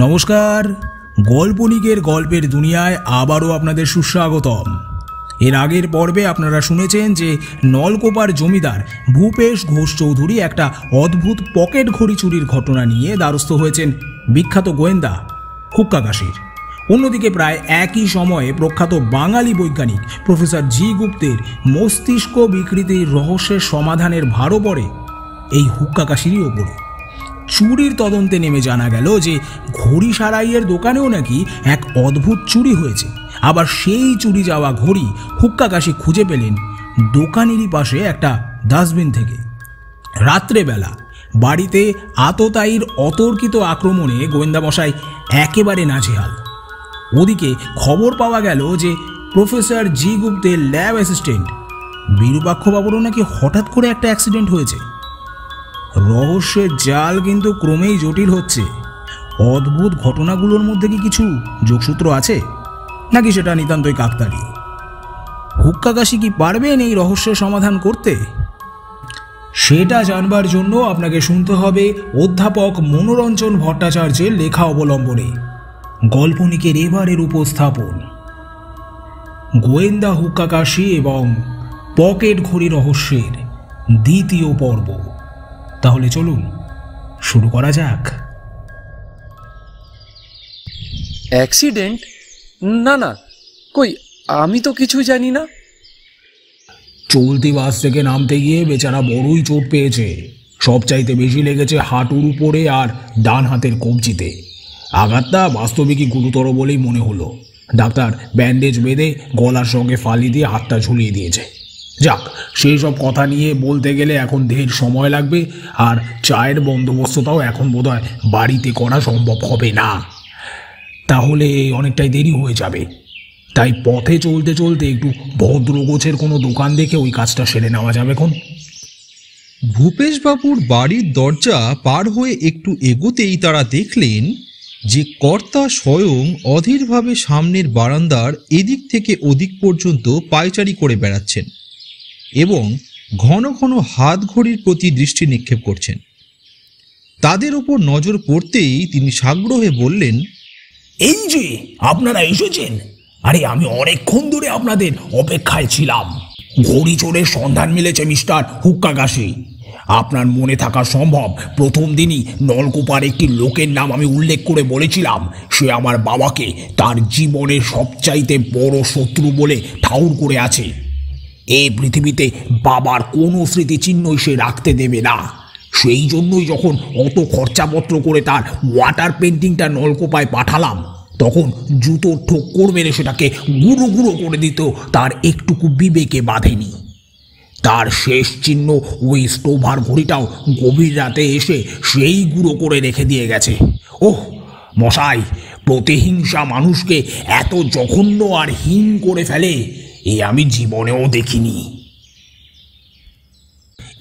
নমস্কার। গল্পনিকের গল্পের দুনিয়ায় আবারও আপনাদের সুস্বাগতম। এর আগের পর্বে আপনারা শুনেছেন যে নলকোপার জমিদার ভূপেশ ঘোষ চৌধুরী একটা অদ্ভুত পকেট ঘড়ি চুরির ঘটনা নিয়ে দ্বারস্থ হয়েছেন বিখ্যাত গোয়েন্দা হুক্কাকাশির অন্যদিকে প্রায় একই সময়ে প্রখ্যাত বাঙালি বৈজ্ঞানিক প্রফেসর জি গুপ্তের মস্তিষ্ক বিকৃতির রহস্যের সমাধানের ভারও পড়ে এই হুক্কাকাশিরই ওপরে। চুরির তদন্তে নেমে জানা গেল যে ঘড়ি সারাইয়ের দোকানেও নাকি এক অদ্ভুত চুরি হয়েছে। আবার সেই চুরি যাওয়া ঘড়ি হুক্কাকাশি খুঁজে পেলেন দোকানেরই পাশে একটা ডাস্টবিন থেকে। রাত্রেবেলা বাড়িতে আততায়ীর অতর্কিত আক্রমণে গোয়েন্দামশাই একেবারে নাজেহাল। ওদিকে খবর পাওয়া গেল যে প্রফেসর জি গুপ্তের ল্যাব অ্যাসিস্ট্যান্ট বিরূপাক্ষবাবুরও নাকি হঠাৎ করে একটা অ্যাক্সিডেন্ট হয়েছে। রহস্যের জাল কিন্তু ক্রমেই জটিল হচ্ছে। অদ্ভুত ঘটনাগুলোর মধ্যে কি কিছু যোগসূত্র আছে? নাকি সেটা নিতান্তই কাকতালীয়? হুক্কাকাশি কি পারবেন এই রহস্যের সমাধান করতে? সেটা জানবার জন্য আপনাকে শুনতে হবে অধ্যাপক মনোরঞ্জন ভট্টাচার্যের লেখা অবলম্বনে। গল্পনিকের এবারের উপস্থাপন। গোয়েন্দা হুক্কাকাশি এবং পকেট ঘড়ি রহস্যের দ্বিতীয় পর্ব। তাহলে চলুন শুরু করা যাক। অ্যাক্সিডেন্ট? না না কই আমি তো কিছুই জানি না। চলতি বাস থেকে নামতে গিয়ে বেচারা বড়ই চোট পেয়েছে। সবচাইতে বেশি লেগেছে হাঁটুর উপরে আর ডান হাতের কবজিতে। আঘাতটা বাস্তবিকই গুরুতর বলেই মনে হলো। ডাক্তার ব্যান্ডেজ বেঁধে গলার সঙ্গে ফালি দিয়ে হাতটা ঝুলিয়ে দিয়েছে। যাক, সেই সব কথা নিয়ে বলতে গেলে এখন ঢের সময় লাগবে, আর চায়ের বন্দোবস্তটাও এখন বোধহয় বাড়িতে করা সম্ভব হবে না। তাহলে অনেকটাই দেরি হয়ে যাবে। তাই পথে চলতে চলতে একটু ভদ্রগোছের কোনো দোকান দেখে ওই কাজটা সেরে নেওয়া যাবে এখন। ভূপেশবাবুর বাড়ির দরজা পার হয়ে একটু এগোতেই তারা দেখলেন যে কর্তা স্বয়ং অধীরভাবে সামনের বারান্দার এদিক থেকে ওদিক পর্যন্ত পায়চারি করে বেড়াচ্ছেন। এবং ঘন ঘন হাত ঘড়ির প্রতি দৃষ্টি নিক্ষেপ করছেন। তাদের ওপর নজর পড়তেই তিনি সাগ্রহে বললেন এই যে আপনারা এসেছেন? আরে, আমি অনেকক্ষণ ধরে আপনাদের অপেক্ষায় ছিলাম। ঘড়ি চোরের সন্ধান মিলেছে, মিস্টার হুক্কাকাশি আপনার মনে থাকা সম্ভব, প্রথম দিনই নলকূপার একটি লোকের নাম আমি উল্লেখ করে বলেছিলাম। সে আমার বাবাকে তার জীবনের সবচাইতে বড় শত্রু বলে ঠাউর করে আছে। এই পৃথিবীতে বাবার কোনো স্মৃতিচিহ্নই সে রাখতে দেবে না। সেই জন্যই যখন অত খরচাপত্র করে তার ওয়াটার পেন্টিংটা নলকোপায় পাঠালাম, তখন জুতোর ঠোক্কর মেরে সেটাকে গুঁড়ো গুঁড়ো করে দিত, তার একটুকু বিবেকে বাঁধেনি। তার শেষ চিহ্ন ওই স্টোভার ঘড়িটাও গভীর রাতে এসে সেই গুঁড়ো করে রেখে দিয়ে গেছে। ওহ, মশাই, প্রতিহিংসা মানুষকে এত জঘন্য আর হীন করে ফেলে এ আমি জীবনেও দেখিনি।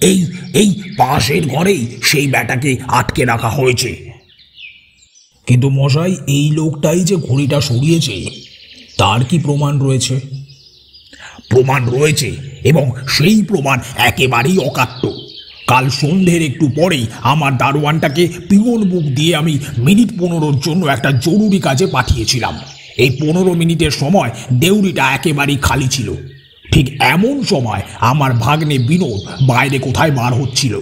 এই এই পাশের ঘরেই সেই ব্যাটাকে আটকে রাখা হয়েছে। কিন্তু মশাই, এই লোকটাই যে ঘড়িটা সরিয়েছে, তার কি প্রমাণ রয়েছে? প্রমাণ রয়েছে এবং সেই প্রমাণ একেবারেই অকাট্য। কাল সন্ধ্যের একটু পরেই আমার দারোয়ানটাকে পিওন বুক দিয়ে আমি মিনিট পনেরোর জন্য একটা জরুরি কাজে পাঠিয়েছিলাম। এই পনেরো মিনিটের সময় দেউরিটা একেবারেই খালি ছিল। ঠিক এমন সময় আমার ভাগ্নে বিনোদ বাইরে কোথায় বার হচ্ছিল।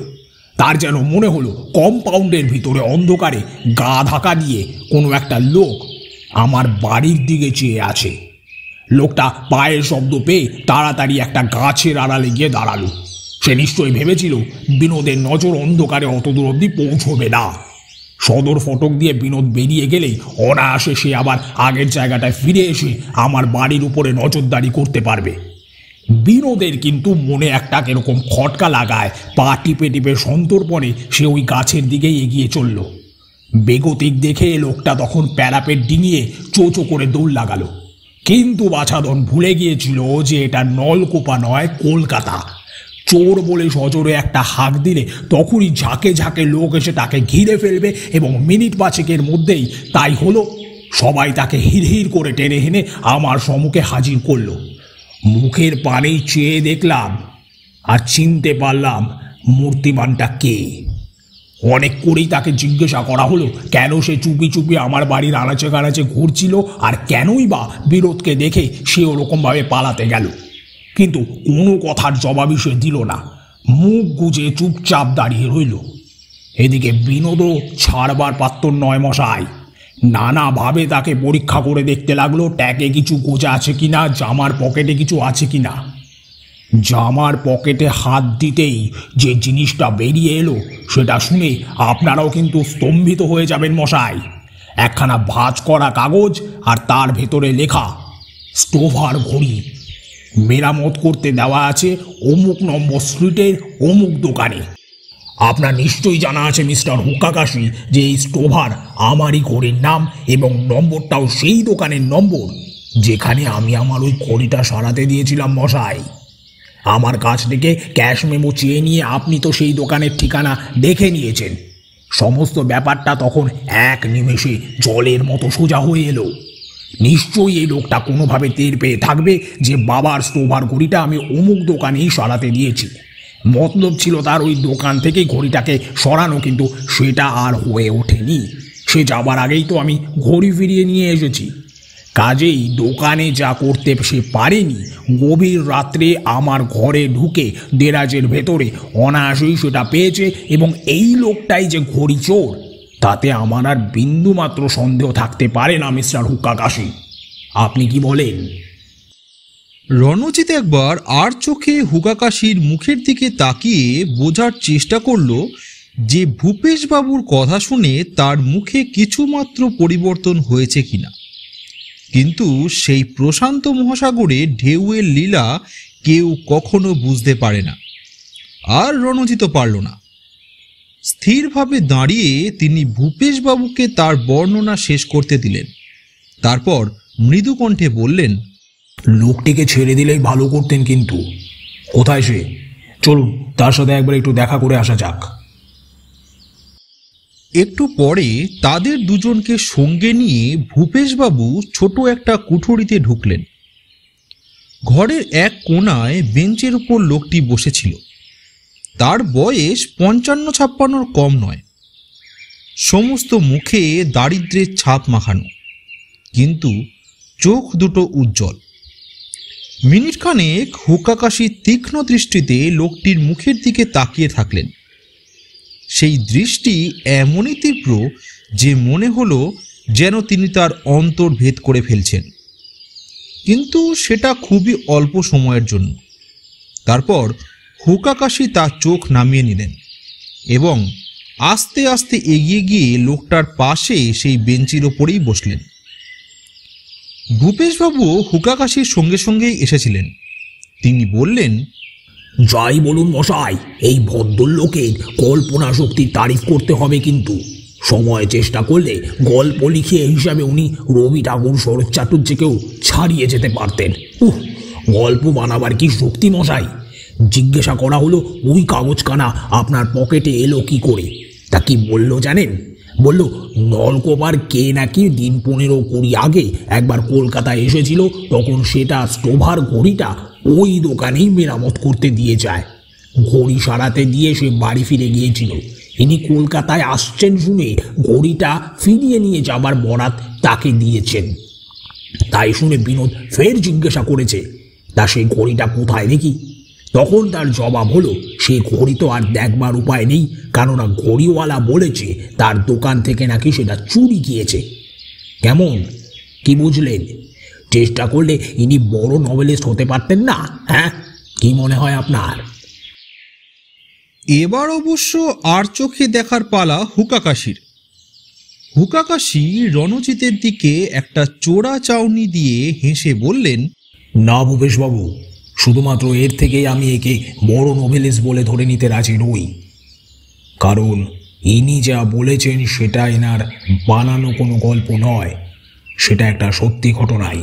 তার যেন মনে হলো কম্পাউন্ডের ভিতরে অন্ধকারে গা ধাক্কা দিয়ে কোনো একটা লোক আমার বাড়ির দিকে চেয়ে আছে। লোকটা পায়ের শব্দ পেয়ে তাড়াতাড়ি একটা গাছের আড়ালে গিয়ে দাঁড়াল। সে নিশ্চয়ই ভেবেছিল বিনোদের নজর অন্ধকারে অত দূর অব্দি পৌঁছবে না। সদর ফটক দিয়ে বিনোদ বেরিয়ে গেলেই অনায়াসে সে আবার আগের জায়গাটায় ফিরে এসে আমার বাড়ির উপরে নজরদারি করতে পারবে। বিনোদের কিন্তু মনে একটা কীরকম খটকা লাগায়, পা টিপে টিপে সন্তর্পণে সে ওই গাছের দিকেই এগিয়ে চলল। বেগতিক দেখে লোকটা তখন প্যারাপেট ডিঙিয়ে চোচো করে দৌড় লাগালো। কিন্তু বাছাদন ভুলে গিয়েছিল যে এটা নলকোপা নয়, কলকাতা। চোর বলে সজোরে একটা হাঁক দিলে তখনই ঝাঁকে ঝাঁকে লোক এসে তাকে ঘিরে ফেলবে এবং মিনিট পাঁচেকের মধ্যেই তাই হলো। সবাই তাকে হিড়হিড় করে টেনে হেনে আমার সম্মুখে হাজির করল। মুখের পানেই চেয়ে দেখলাম আর চিনতে পারলাম মূর্তিমানটা কে। অনেক করেই তাকে জিজ্ঞাসা করা হলো, কেন সে চুপি চুপি আমার বাড়ির আনাচে কানাচে ঘুরছিল আর কেনই বা বিরোধকে দেখে সে ওরকমভাবে পালাতে গেল। কিন্তু কোনো কথার জবাবই সে দিল না। মুখ গুজে চুপচাপ দাঁড়িয়ে রইল। এদিকে বিনোদও ছাড়বার পাত্র নয় মশাই। নানাভাবে তাকে পরীক্ষা করে দেখতে লাগল, ট্যাগে কিছু গোজা আছে কিনা, জামার পকেটে কিছু আছে কিনা। জামার পকেটে হাত দিতেই যে জিনিসটা বেরিয়ে এলো, সেটা শুনে আপনারাও কিন্তু স্তম্ভিত হয়ে যাবেন মশাই। একখানা ভাঁজ করা কাগজ আর তার ভেতরে লেখা, স্টোভার ঘড়ি। মেরামত করতে দেওয়া আছে অমুক নম্বর স্ট্রিটের অমুক দোকানে। আপনার নিশ্চয়ই জানা আছে, মিস্টার হুক্কাকাশি, যে এই স্টোভার আমারই ঘড়ির নাম এবং নম্বরটাও সেই দোকানের নম্বর, যেখানে আমি আমার ওই ঘড়িটা সারাতে দিয়েছিলাম মশাই। আমার কাছ থেকে ক্যাশ মেমো চেয়ে নিয়ে আপনি তো সেই দোকানের ঠিকানা দেখে নিয়েছেন। সমস্ত ব্যাপারটা তখন এক নিমেষে জলের মতো সোজা হয়ে এলো। নিশ্চয়ই এই লোকটা কোনোভাবে টের পেয়ে থাকবে যে বাবার স্টোভার ঘড়িটা আমি অমুক দোকানেই সরাতে দিয়েছি। মতলব ছিল তার ওই দোকান থেকে ঘড়িটাকে সরানো, কিন্তু সেটা আর হয়ে ওঠেনি। সে যাবার আগেই তো আমি ঘড়ি ফিরিয়ে নিয়ে এসেছি। কাজেই দোকানে যা করতে সে পারেনি, গভীর রাত্রে আমার ঘরে ঢুকে দেরাজের ভেতরে অনায়াসেই সেটা পেয়েছে এবং এই লোকটাই যে ঘড়ি চোর তাতে আমার আর বিন্দুমাত্র সন্দেহ থাকতে পারে না, মিস্টার হুক্কাকাশি। আপনি কি বলেন? রণজিৎ একবার আর চোখে হুকাকাশির মুখের দিকে তাকিয়ে বোঝার চেষ্টা করল যে ভূপেশবাবুর কথা শুনে তার মুখে কিছুমাত্র পরিবর্তন হয়েছে কিনা। কিন্তু সেই প্রশান্ত মহাসাগরে ঢেউয়ের লীলা কেউ কখনো বুঝতে পারে না। আর রণজিৎ পারল না। স্থিরভাবে দাঁড়িয়ে তিনি ভূপেশবাবুকে তার বর্ণনা শেষ করতে দিলেন। তারপর মৃদু কণ্ঠে বললেন লোকটিকে ছেড়ে দিলেই ভালো করতেন কিন্তু। কোথায় সে? চলুন তার সাথে একবার একটু দেখা করে আসা যাক। একটু পরে তাদের দুজনকে সঙ্গে নিয়ে ভূপেশবাবু ছোট একটা কুঠুরিতে ঢুকলেন। ঘরের এক কোণায় বেঞ্চের উপর লোকটি বসেছিল। তার বয়স পঞ্চান্ন ছাপ্পান্নর কম নয়। সমস্ত মুখে দারিদ্রের ছাপ মাখানো, কিন্তু চোখ দুটো উজ্জ্বল। মিনিটখানেক হুকাকাশি তীক্ষ্ণ দৃষ্টিতে লোকটির মুখের দিকে তাকিয়ে থাকলেন। সেই দৃষ্টি এমনই তীব্র যে মনে হলো যেন তিনি তার অন্তর ভেদ করে ফেলছেন। কিন্তু সেটা খুবই অল্প সময়ের জন্য। তারপর হুকাকাশি তার চোখ নামিয়ে নিলেন এবং আস্তে আস্তে এগিয়ে গিয়ে লোকটার পাশে সেই বেঞ্চির ওপরেই বসলেন। ভূপেশবাবু হুকাকাশির সঙ্গে সঙ্গেই এসেছিলেন। তিনি বললেন, যাই বলুন মশাই, এই ভদ্রলোকের কল্পনা শক্তির তারিফ করতে হবে কিন্তু। সময় চেষ্টা করলে গল্প লিখে হিসাবে উনি রবি ঠাকুর শরৎ চাটুর্যকেও ছাড়িয়ে যেতে পারতেন। উহ, গল্প বানাবার কি শক্তি মশাই? জিজ্ঞাসা করা হলো, ওই কাগজখানা আপনার পকেটে এলো কি করে? তা কি বলল জানেন? বলল, নলকোপার কে নাকি দিন পনেরো কুড়ি আগে একবার কলকাতায় এসেছিল, তখন সেটা স্টোভার ঘড়িটা ওই দোকানেই মেরামত করতে দিয়ে যায়। ঘড়ি সারাতে দিয়ে সে বাড়ি ফিরে গিয়েছিল। ইনি কলকাতায় আসছেন শুনে ঘড়িটা ফিরিয়ে নিয়ে যাবার বরাত তাকে দিয়েছেন। তাই শুনে বিনোদ ফের জিজ্ঞাসা করেছে, তা সেই ঘড়িটা কোথায় দেখি তখন তার জবাব হলো সে ঘড়ি তো আর দেখবার উপায় নেই কেননা ঘড়িওয়ালা বলেছে তার দোকান থেকে নাকি সেটা চুরি গিয়েছে। কেমন? কি বুঝলেন? চেষ্টা করলে ইনি বড় নভেলিস্ট হতে পারতেন না হ্যাঁ? কি মনে হয় আপনার? এবার অবশ্য আর চোখে দেখার পালা হুকাকাশির। হুকাকাশি রণজিতের দিকে একটা চোরা চাউনি দিয়ে হেসে বললেন না ভূপেশবাবু শুধুমাত্র এর থেকেই আমি একে বড় নোভেলিস্ট বলে ধরে নিতে রাজি নই। কারণ ইনি যা বলেছেন সেটা এনার বানানো কোনো গল্প নয়। সেটা একটা সত্যি ঘটনাই।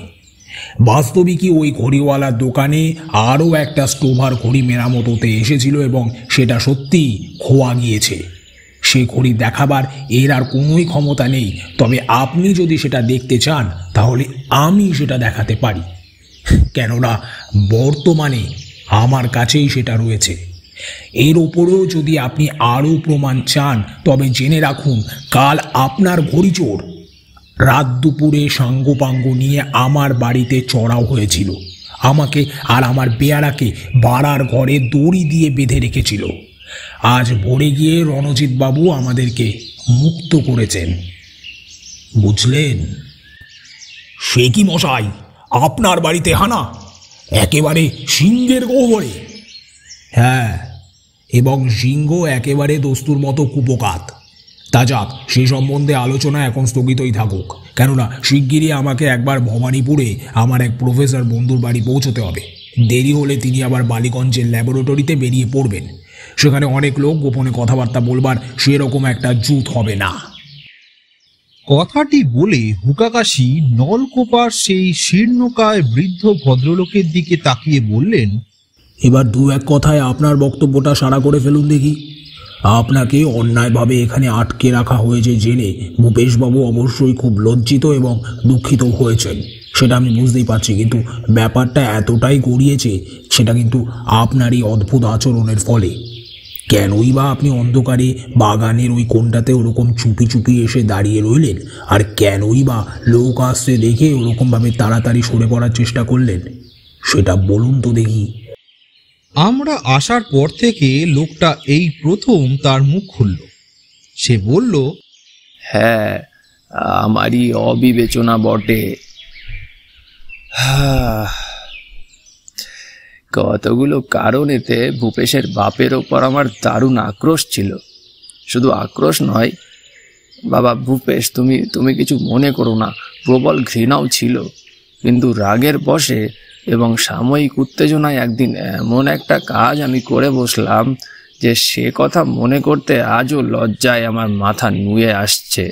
বাস্তবিকই ওই ঘড়িওয়ালার দোকানে আরও একটা স্টোভার ঘড়ি মেরামত হতে এসেছিল এবং সেটা সত্যি খোয়া গিয়েছে? সে ঘড়ি দেখাবার এর আর কোনোই ক্ষমতা নেই। তবে আপনি যদি সেটা দেখতে চান, তাহলে আমি সেটা দেখাতে পারি। কেননা বর্তমানে আমার কাছেই সেটা রয়েছে। এর ওপরেও যদি আপনি আরও প্রমাণ চান, তবে জেনে রাখুন, কাল আপনার ঘড়ি চোর রাত দুপুরে সাঙ্গপাঙ্গ নিয়ে আমার বাড়িতে চড়াও হয়েছিল। আমাকে আর আমার বেয়ারাকে বাড়ার ঘরে দড়ি দিয়ে বেঁধে রেখেছিল। আজ ভোরে গিয়ে রণজিৎ বাবু আমাদেরকে মুক্ত করেছেন। বুঝলেন? সে কি মশাই? আপনার বাড়িতে হানা, একেবারে সিংহের গহ্বরে হ্যাঁ এবং সিংহ একেবারে দস্তুর মতো কুপকাত। তা যাক, সে সম্বন্ধে আলোচনা এখন স্থগিতই থাকুক। কেননা, শিগগিরই আমাকে একবার ভবানীপুরে আমার এক প্রফেসর বন্ধুর বাড়ি পৌঁছতে হবে। দেরি হলে তিনি আবার বালিগঞ্জের ল্যাবরেটরিতে বেরিয়ে পড়বেন। সেখানে অনেক লোক গোপনে কথাবার্তা বলবার সেরকম একটা জুত হবে না। কথাটি বলে হুকাকাশি নলকোপার সেই শীর্ণকায় বৃদ্ধ ভদ্রলোকের দিকে তাকিয়ে বললেন, এবার দু এক কথায় আপনার বক্তব্যটা সারা করে ফেলুন দেখি। আপনাকে অন্যায়ভাবে এখানে আটকে রাখা হয়েছে জেনে ভূপেশবাবু অবশ্যই খুব লজ্জিত এবং দুঃখিত হয়েছেন। সেটা আমি বুঝতেই পারছি, কিন্তু ব্যাপারটা এতটাই গড়িয়েছে, সেটা কিন্তু আপনারই অদ্ভুত আচরণের ফলে। কেনই বা আপনি অন্ধকারে বাগানের ওই কোনটাতে ওরকম চুপি চুপি এসে দাঁড়িয়ে রইলেন? আর কেনই বা লোক আসছে দেখে ওরকমভাবে তাড়াতাড়ি সরে পড়ার চেষ্টা করলেন? সেটা বলুন তো দেখি। আমরা আসার পর থেকে লোকটা এই প্রথম তার মুখ খুলল। সে বলল হ্যাঁ আমারই অবিবেচনা বটে। হাহ, কতগুলো কারণেতে ভূপেশের বাপের ওপর আমার দারুণ আক্রোশ ছিল। শুধু আক্রোশ নয়, বাবা ভূপেশ, তুমি তুমি কিছু মনে করো না, প্রবল ঘৃণাও ছিল। কিন্তু রাগের বশে এবং সাময়িক উত্তেজনায় একদিন এমন একটা কাজ আমি করে বসলাম যে সে কথা মনে করতে আজও লজ্জায় আমার মাথা নুয়ে আসছে।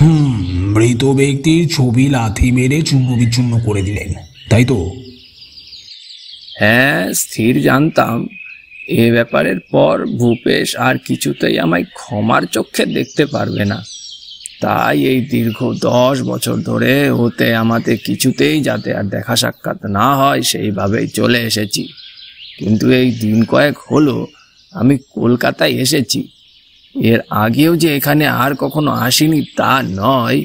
হুম, মৃত ব্যক্তির ছবি লাথি মেরে চূর্ণ বিচূর্ণ করে দিলেন। তাই তো? হ্যাঁ স্থির জানতাম। এ ব্যাপারের পর ভূপেশ আর কিছুতেই আমায় ক্ষমার চক্ষে দেখতে পারবে না। তাই এই দীর্ঘ দশ বছর ধরে ওতে আমাদের কিছুতেই যাতে আর দেখা সাক্ষাৎ না হয়, সেইভাবেই চলে এসেছি। কিন্তু এই দিন কয়েক হলো, আমি কলকাতায় এসেছি। এর আগেও যে এখানে আর কখনো আসিনি তা নয়,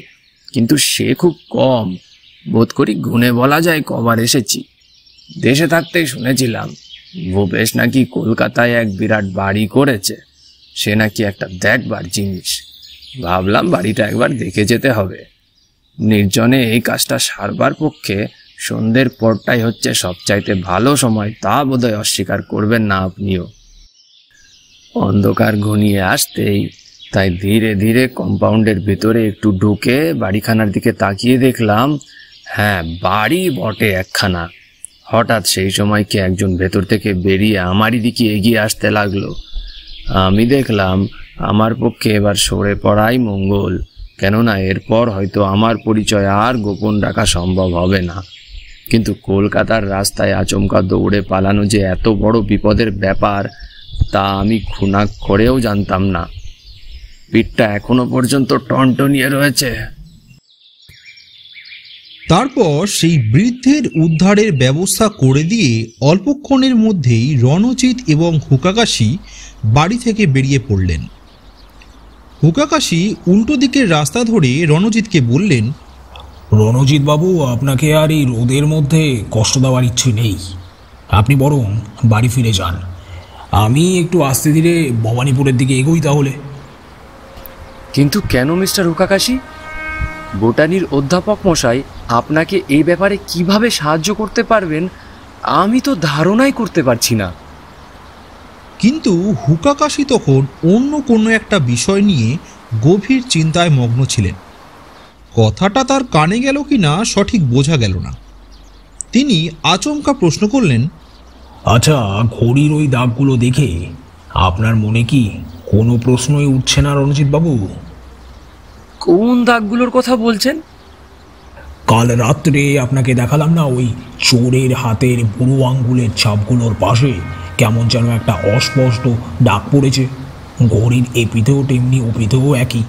কিন্তু সে খুব কম। বোধ করি গুণে বলা যায় কবার এসেছি। দেশে থাকতেই শুনেছিলাম, ভূপেশ নাকি কলকাতায় এক বিরাট বাড়ি করেছে, সে নাকি একটা দেখবার জিনিস। ভাবলাম বাড়িটা একবার দেখে যেতে হবে। নির্জনে এই কাজটা সারবার পক্ষে সন্ধ্যের পরটাই হচ্ছে সবচাইতে ভালো সময়, তা বোধহয় অস্বীকার করবেন না আপনিও। অন্ধকার ঘনিয়ে আসতেই তাই ধীরে ধীরে কম্পাউন্ডের ভেতরে একটু ঢুকে বাড়িখানার দিকে তাকিয়ে দেখলাম হ্যাঁ বাড়ি বটে একখানা। হঠাৎ সেই সময় কি একজন ভেতর থেকে বেরিয়ে আমারই দিকে এগিয়ে আসতে লাগল? আমি দেখলাম, আমার পক্ষে এবার সরে পড়াই মঙ্গল, কেননা এরপর হয়তো আমার পরিচয় আর গোপন রাখা সম্ভব হবে না। কিন্তু কলকাতার রাস্তায় আচমকা দৌড়ে পালানো যে এত বড় বিপদের ব্যাপার, তা আমি খুনাক করেও জানতাম না। পিঠটা এখনও পর্যন্ত টনটনিয়ে রয়েছে। তারপর সেই বৃদ্ধের উদ্ধারের ব্যবস্থা করে দিয়ে অল্পক্ষণের মধ্যেই রণজিৎ এবং হুকাকাশি বাড়ি থেকে বেরিয়ে পড়লেন। হুকাকাশি উল্টো দিকের রাস্তা ধরে রণজিৎকে বললেন রণজিৎ বাবু আপনাকে আর এই রোদের মধ্যে কষ্ট দেওয়ার ইচ্ছে নেই। আপনি বরং বাড়ি ফিরে যান। আমি একটু আস্তে ধীরে ভবানীপুরের দিকে এগোই তাহলে। কিন্তু কেন মিস্টার হুকাকাশি? বোটানির অধ্যাপক মশাই আপনাকে এই ব্যাপারে কীভাবে সাহায্য করতে পারবেন আমি তো ধারণাই করতে পারছি না। কিন্তু হুকাকাশি তখন অন্য কোনো একটা বিষয় নিয়ে গভীর চিন্তায় মগ্ন ছিলেন। কথাটা তার কানে গেল কি না সঠিক বোঝা গেল না। তিনি আচমকা প্রশ্ন করলেন আচ্ছা ঘড়ির ওই দাগগুলো দেখে আপনার মনে কি কোনো প্রশ্নই উঠছে না রণজিৎ বাবু কোন দাগগুলোর কথা বলছেন? কাল রাত্রে আপনাকে দেখালাম না ওই চোরের হাতের বুড়ো আঙ্গুলের ছাপগুলোর পাশে কেমন যেন একটা অস্পষ্ট ডাক পড়েছে। ঘড়ির এপিতেও তেমনি ওপিতেও একই।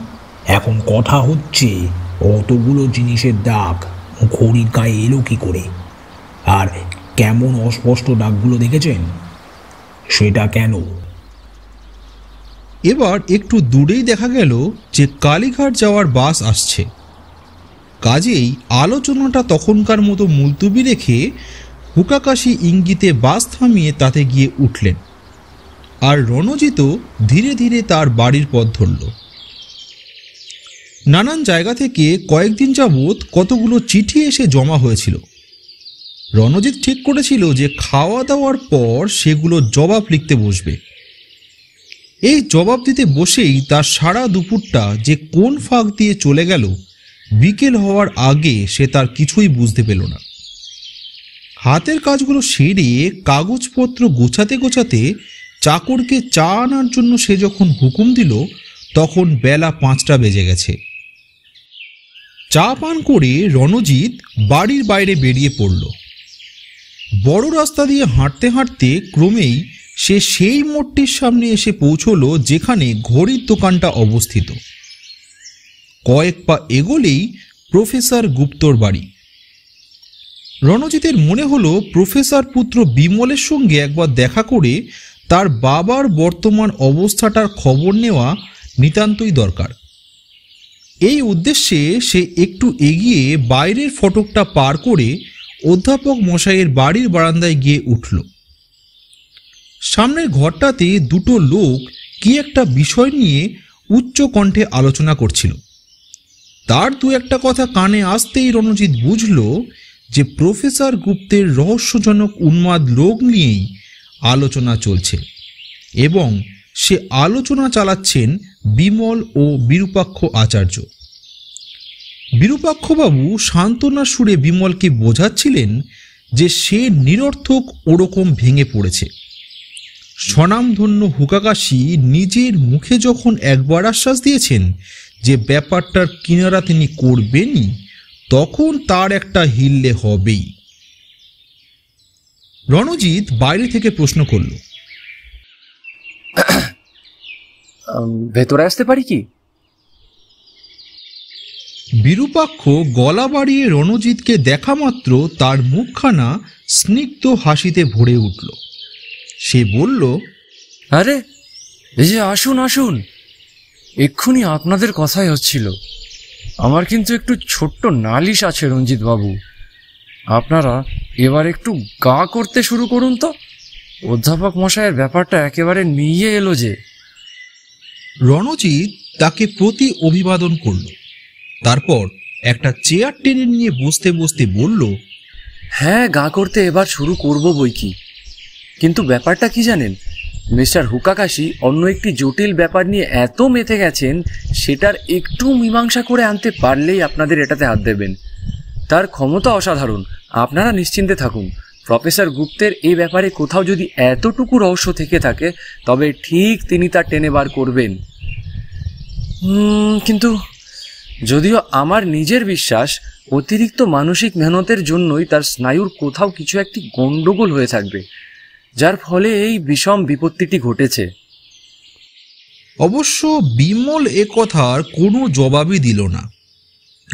এখন কথা হচ্ছে অতগুলো জিনিসের দাগ ঘড়ির গায়ে এলো কী করে? আর কেমন অস্পষ্ট ডাকগুলো দেখেছেন? সেটা কেন এবার একটু দূরেই দেখা গেল যে কালীঘাট যাওয়ার বাস আসছে। কাজেই আলোচনাটা তখনকার মতো মুলতুবি রেখে হুকাকাশি ইঙ্গিতে বাস থামিয়ে তাতে গিয়ে উঠলেন। আর রণজিৎ ধীরে ধীরে তার বাড়ির পথ ধরল। নানান জায়গা থেকে কয়েকদিন যাবৎ কতগুলো চিঠি এসে জমা হয়েছিল। রণজিৎ ঠিক করেছিল যে খাওয়া দাওয়ার পর সেগুলো জবাব লিখতে বসবে। এই জবাব দিতে বসেই তার সারা দুপুরটা যে কোন ফাঁক দিয়ে চলে গেল, বিকেল হওয়ার আগে সে তার কিছুই বুঝতে পেল না। হাতের কাজগুলো সেরে কাগজপত্র গোছাতে গোছাতে চাকরকে চা আনার জন্য সে যখন হুকুম দিল, তখন বেলা পাঁচটা বেজে গেছে। চা পান করে রণজিৎ বাড়ির বাইরে বেরিয়ে পড়ল। বড় রাস্তা দিয়ে হাঁটতে হাঁটতে ক্রমেই সে সেই মোড়টির সামনে এসে পৌঁছলো যেখানে ঘড়ির দোকানটা অবস্থিত। কয়েক পা এগোলেই প্রফেসর গুপ্তর বাড়ি। রণজিতের মনে হলো প্রফেসর পুত্র বিমলের সঙ্গে একবার দেখা করে তার বাবার বর্তমান অবস্থাটার খবর নেওয়া নিতান্তই দরকার। এই উদ্দেশ্যে সে একটু এগিয়ে বাইরের ফটকটা পার করে অধ্যাপক মশাইয়ের বাড়ির বারান্দায় গিয়ে উঠল। সামনের ঘরটাতে দুটো লোক কি একটা বিষয় নিয়ে উচ্চ কণ্ঠে আলোচনা করছিল। তার দু একটা কথা কানে আসতেই রণজিৎ বুঝল যে প্রফেসর গুপ্তের রহস্যজনক উন্মাদ লোক নিয়েই আলোচনা চলছে এবং সে আলোচনা চালাচ্ছেন বিমল ও বিরূপাক্ষ আচার্য। বিরূপাক্ষবাবু সান্ত্বনা সুরে বিমলকে বোঝাচ্ছিলেন যে সে নিরর্থক ওরকম ভেঙে পড়েছে। স্বনামধন্য হুকাকাশি নিজের মুখে যখন একবার আশ্বাস দিয়েছেন যে ব্যাপারটার কিনারা তিনি করবেনই তখন তার একটা হিললে হবেই। রণজিৎ বাইরে থেকে প্রশ্ন করল ভেতরে আসতে পারি কি? বিরূপাক্ষ গলা বাড়িয়ে রণজিৎকে দেখা মাত্র তার মুখখানা স্নিগ্ধ হাসিতে ভরে উঠল। সে বলল আরে এই যে আসুন আসুন। এক্ষুনি আপনাদের কথাই হচ্ছিল। আমার কিন্তু একটু ছোট্ট নালিশ আছে রঞ্জিত বাবু আপনারা এবার একটু গা করতে শুরু করুন তো। অধ্যাপক মশাইয়ের ব্যাপারটা একেবারে নিয়ে এলো যে। রণজিৎ তাকে প্রতি অভিবাদন করল। তারপর একটা চেয়ার টেনে নিয়ে বসতে বসতে বলল হ্যাঁ গা করতে এবার শুরু করব বই কি। কিন্তু ব্যাপারটা কি জানেন? মিস্টার হুকাকাশি অন্য একটি জটিল ব্যাপার নিয়ে এত মেতে গেছেন, সেটার একটু মীমাংসা করে আনতে পারলেই আপনাদের এটাতে হাত দেবেন। তার ক্ষমতা অসাধারণ, আপনারা নিশ্চিন্তে থাকুন। প্রফেসর গুপ্তের এই ব্যাপারে কোথাও যদি এতটুকু রহস্য থেকে থাকে, তবে ঠিক তিনি তা টেনে বার করবেন। কিন্তু যদিও আমার নিজের বিশ্বাস, অতিরিক্ত মানসিক মেহনতের জন্যই তার স্নায়ুর কোথাও কিছু একটি গণ্ডগোল হয়ে থাকবে। যার ফলে এই বিষম বিপত্তিটি ঘটেছে। অবশ্য বিমল এ কথার কোনো জবাবই দিল না।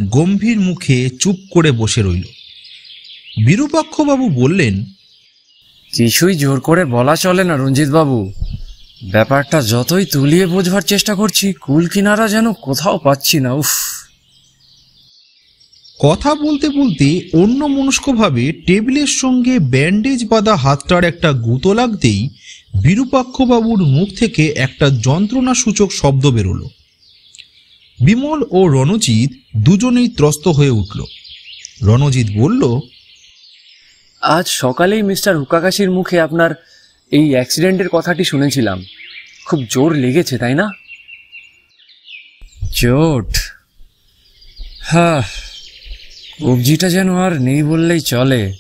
গম্ভীর মুখে চুপ করে বসে রইল। বিরূপাক্ষবাবু বললেন কিছুই জোর করে বলা চলে না রঞ্জিত বাবু ব্যাপারটা যতই তুলিয়ে বোঝবার চেষ্টা করছি কুল কিনারা যেন কোথাও পাচ্ছি না উফ। কথা বলতে বলতে অন্য মনস্কভাবে টেবিলের সঙ্গে ব্যান্ডেজ বাঁধা হাতটার একটা গুঁতো লাগতেই বিরূপাক্ষবাবুর মুখ থেকে একটা যন্ত্রণা সূচক শব্দ বেরোলো। বিমল ও রণজিৎ দুজনেই ত্রস্ত হয়ে উঠল। রণজিৎ বলল আজ সকালেই মিস্টার হুকাকাশির মুখে আপনার এই অ্যাক্সিডেন্টের কথাটি শুনেছিলাম। খুব জোর লেগেছে তাই না? চোট হ্যাঁ। কবজিটা যেন আর নেই বললেই চলে।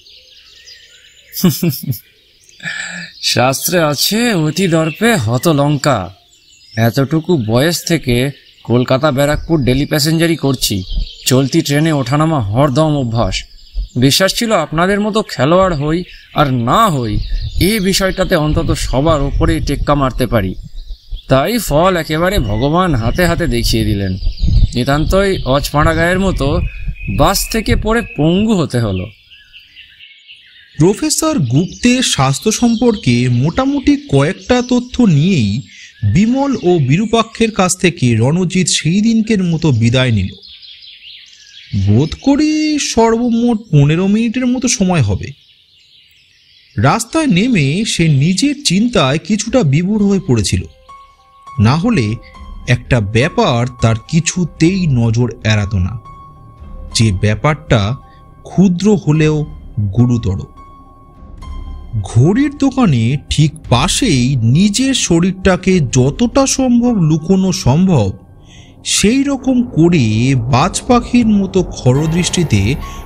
শাস্ত্রে আছে, অতি দর্পে হত লঙ্কা। এতটুকু বয়স থেকে কলকাতা ব্যারাকপুর ডেলি প্যাসেঞ্জারি করছি। চলতি ট্রেনে ওঠানামা হরদম অভ্যাস। বিশ্বাস ছিল আপনাদের মতো খেলোয়াড় হই আর না হই এই বিষয়টাতে অন্তত সবার ওপরেই টেক্কা মারতে পারি। তাই ফল একেবারে ভগবান হাতে হাতে দেখিয়ে দিলেন। নিতান্তই অজপাড়া গায়ের মতো বাস থেকে পড়ে পঙ্গু হতে হলো। প্রফেসর গুপ্তের স্বাস্থ্য সম্পর্কে মোটামুটি কয়েকটা তথ্য নিয়েই বিমল ও বিরূপাক্ষের কাছ থেকে রণজিৎ সেই দিনকের মতো বিদায় নিল। বোধ করি সর্বমোট পনেরো মিনিটের মতো সময় হবে। রাস্তায় নেমে সে নিজের চিন্তায় কিছুটা বিভোর হয়ে পড়েছিল। না হলে একটা ব্যাপার তার কিছুতেই নজর এড়াত না। যে ব্যাপারটা ক্ষুদ্র হলেও গুরুতর। ঘড়ির দোকানে ঠিক পাশেই নিজের শরীরটাকে যতটা সম্ভব লুকোনো সম্ভব, সেই রকম করে বাজ পাখির মতো খরদৃষ্টিতে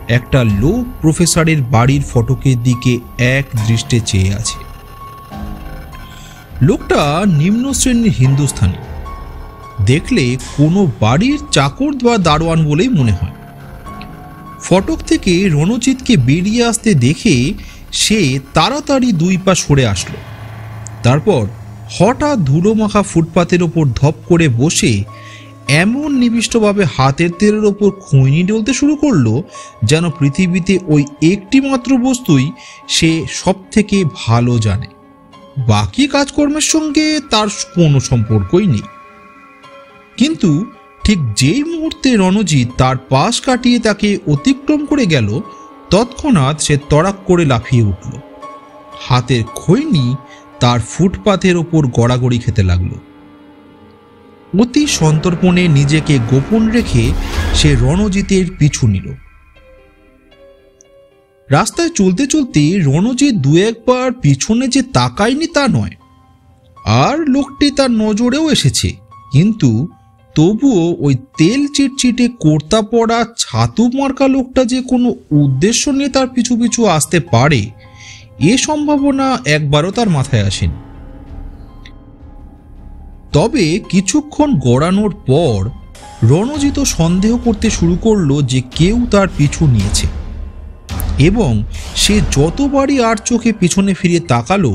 একটা লোক প্রফেসরের বাড়ির ফটকের দিকে এক দৃষ্টে চেয়ে আছে। লোকটা নিম্ন শ্রেণির হিন্দুস্থানি। দেখলে কোনো বাড়ির চাকর বা দারোয়ান বলেই মনে হয়। ফটক থেকে রণজিৎকে বেরিয়ে আসতে দেখে সে তাড়াতাড়ি দুই পা সরে আসলো। তারপর হঠাৎ ধুলো মাখা ফুটপাতের ওপর ধপ করে বসে এমন নিবিষ্টভাবে হাতের তেলের ওপর খৈনি ডলতে শুরু করল, যেন পৃথিবীতে ওই একটি মাত্র বস্তুই সে সব থেকে ভালো জানে। বাকি কাজকর্মের সঙ্গে তার কোনো সম্পর্কই নেই। কিন্তু ঠিক যেই মুহূর্তে রণজিৎ তার পাশ কাটিয়ে তাকে অতিক্রম করে গেল, তৎক্ষণাৎ সে তড়াক করে লাফিয়ে উঠল। হাতের খৈনি তার ফুটপাথের ওপর গড়াগড়ি খেতে লাগল। অতি সন্তর্পণে নিজেকে গোপন রেখে সে রণজিতের পিছু নিল। রাস্তায় চলতে চলতে রণজিৎ দু একবার পিছনে যে তাকায়নি তা নয়। আর লোকটি তার নজরেও এসেছে, কিন্তু তবুও ওই তেল চিটচিটে কোর্তা পড়া ছাতু মার্কা লোকটা যে কোনো উদ্দেশ্য নিয়ে তার পিছু পিছু আসতে পারে, এ সম্ভাবনা একবারও তার মাথায় আসেনি। তবে কিছুক্ষণ গড়ানোর পর রণজিৎ সন্দেহ করতে শুরু করল যে কেউ তার পিছু নিয়েছে এবং সে যতবারই আর চোখে পিছনে ফিরে তাকালো,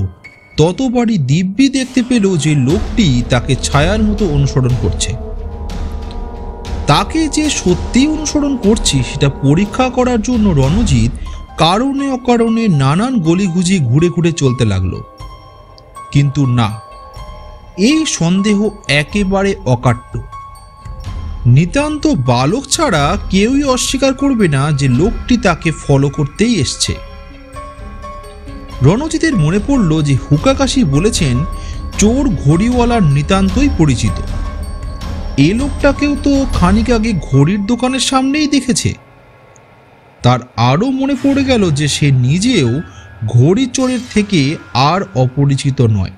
ততবারই দিব্যি দেখতে পেল যে লোকটি তাকে ছায়ার মতো অনুসরণ করছে। তাকে যে সত্যিই অনুসরণ করছি সেটা পরীক্ষা করার জন্য রণজিৎ কারণে অকারণে নানান গলিগুজি ঘুরে ঘুরে চলতে লাগল। কিন্তু না, এই সন্দেহ একেবারে অকাট্য। নিতান্ত বালক ছাড়া কেউই অস্বীকার করবে না যে লোকটি তাকে ফলো করতেই এসছে। রণজিতের মনে পড়ল যে হুকাকাশি বলেছেন, চোর ঘড়িওয়ালার নিতান্তই পরিচিত। এ লোকটাকেও তো খানিক আগে ঘড়ির দোকানের সামনেই দেখেছে। তার আরও মনে পড়ে গেল যে সে নিজেও ঘড়ি চোরের থেকে আর অপরিচিত নয়।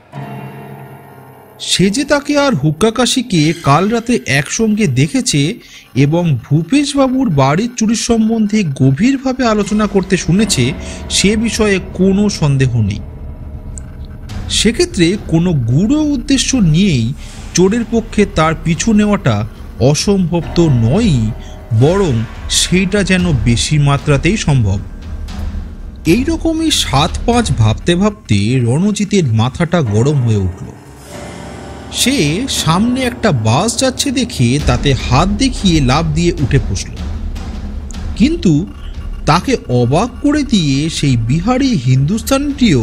সে যে তাকে আর হুক্কাকাশিকে কাল রাতে একসঙ্গে দেখেছে এবং ভূপেশবাবুর বাড়ির চুরির সম্বন্ধে গভীরভাবে আলোচনা করতে শুনেছে, সে বিষয়ে কোনো সন্দেহ নেই। সেক্ষেত্রে কোনো গূঢ় উদ্দেশ্য নিয়েই চোরের পক্ষে তার পিছু নেওয়াটা অসম্ভব তো নয়ই, বরং সেইটা যেন বেশি মাত্রাতেই সম্ভব। এই রকমই সাত পাঁচ ভাবতে ভাবতে রণজিতের মাথাটা গরম হয়ে উঠল। সে সামনে একটা বাস যাচ্ছে দেখে তাতে হাত দেখিয়ে লাভ দিয়ে উঠে বসল। কিন্তু তাকে অবাক করে দিয়ে সেই বিহারি হিন্দুস্তানটিও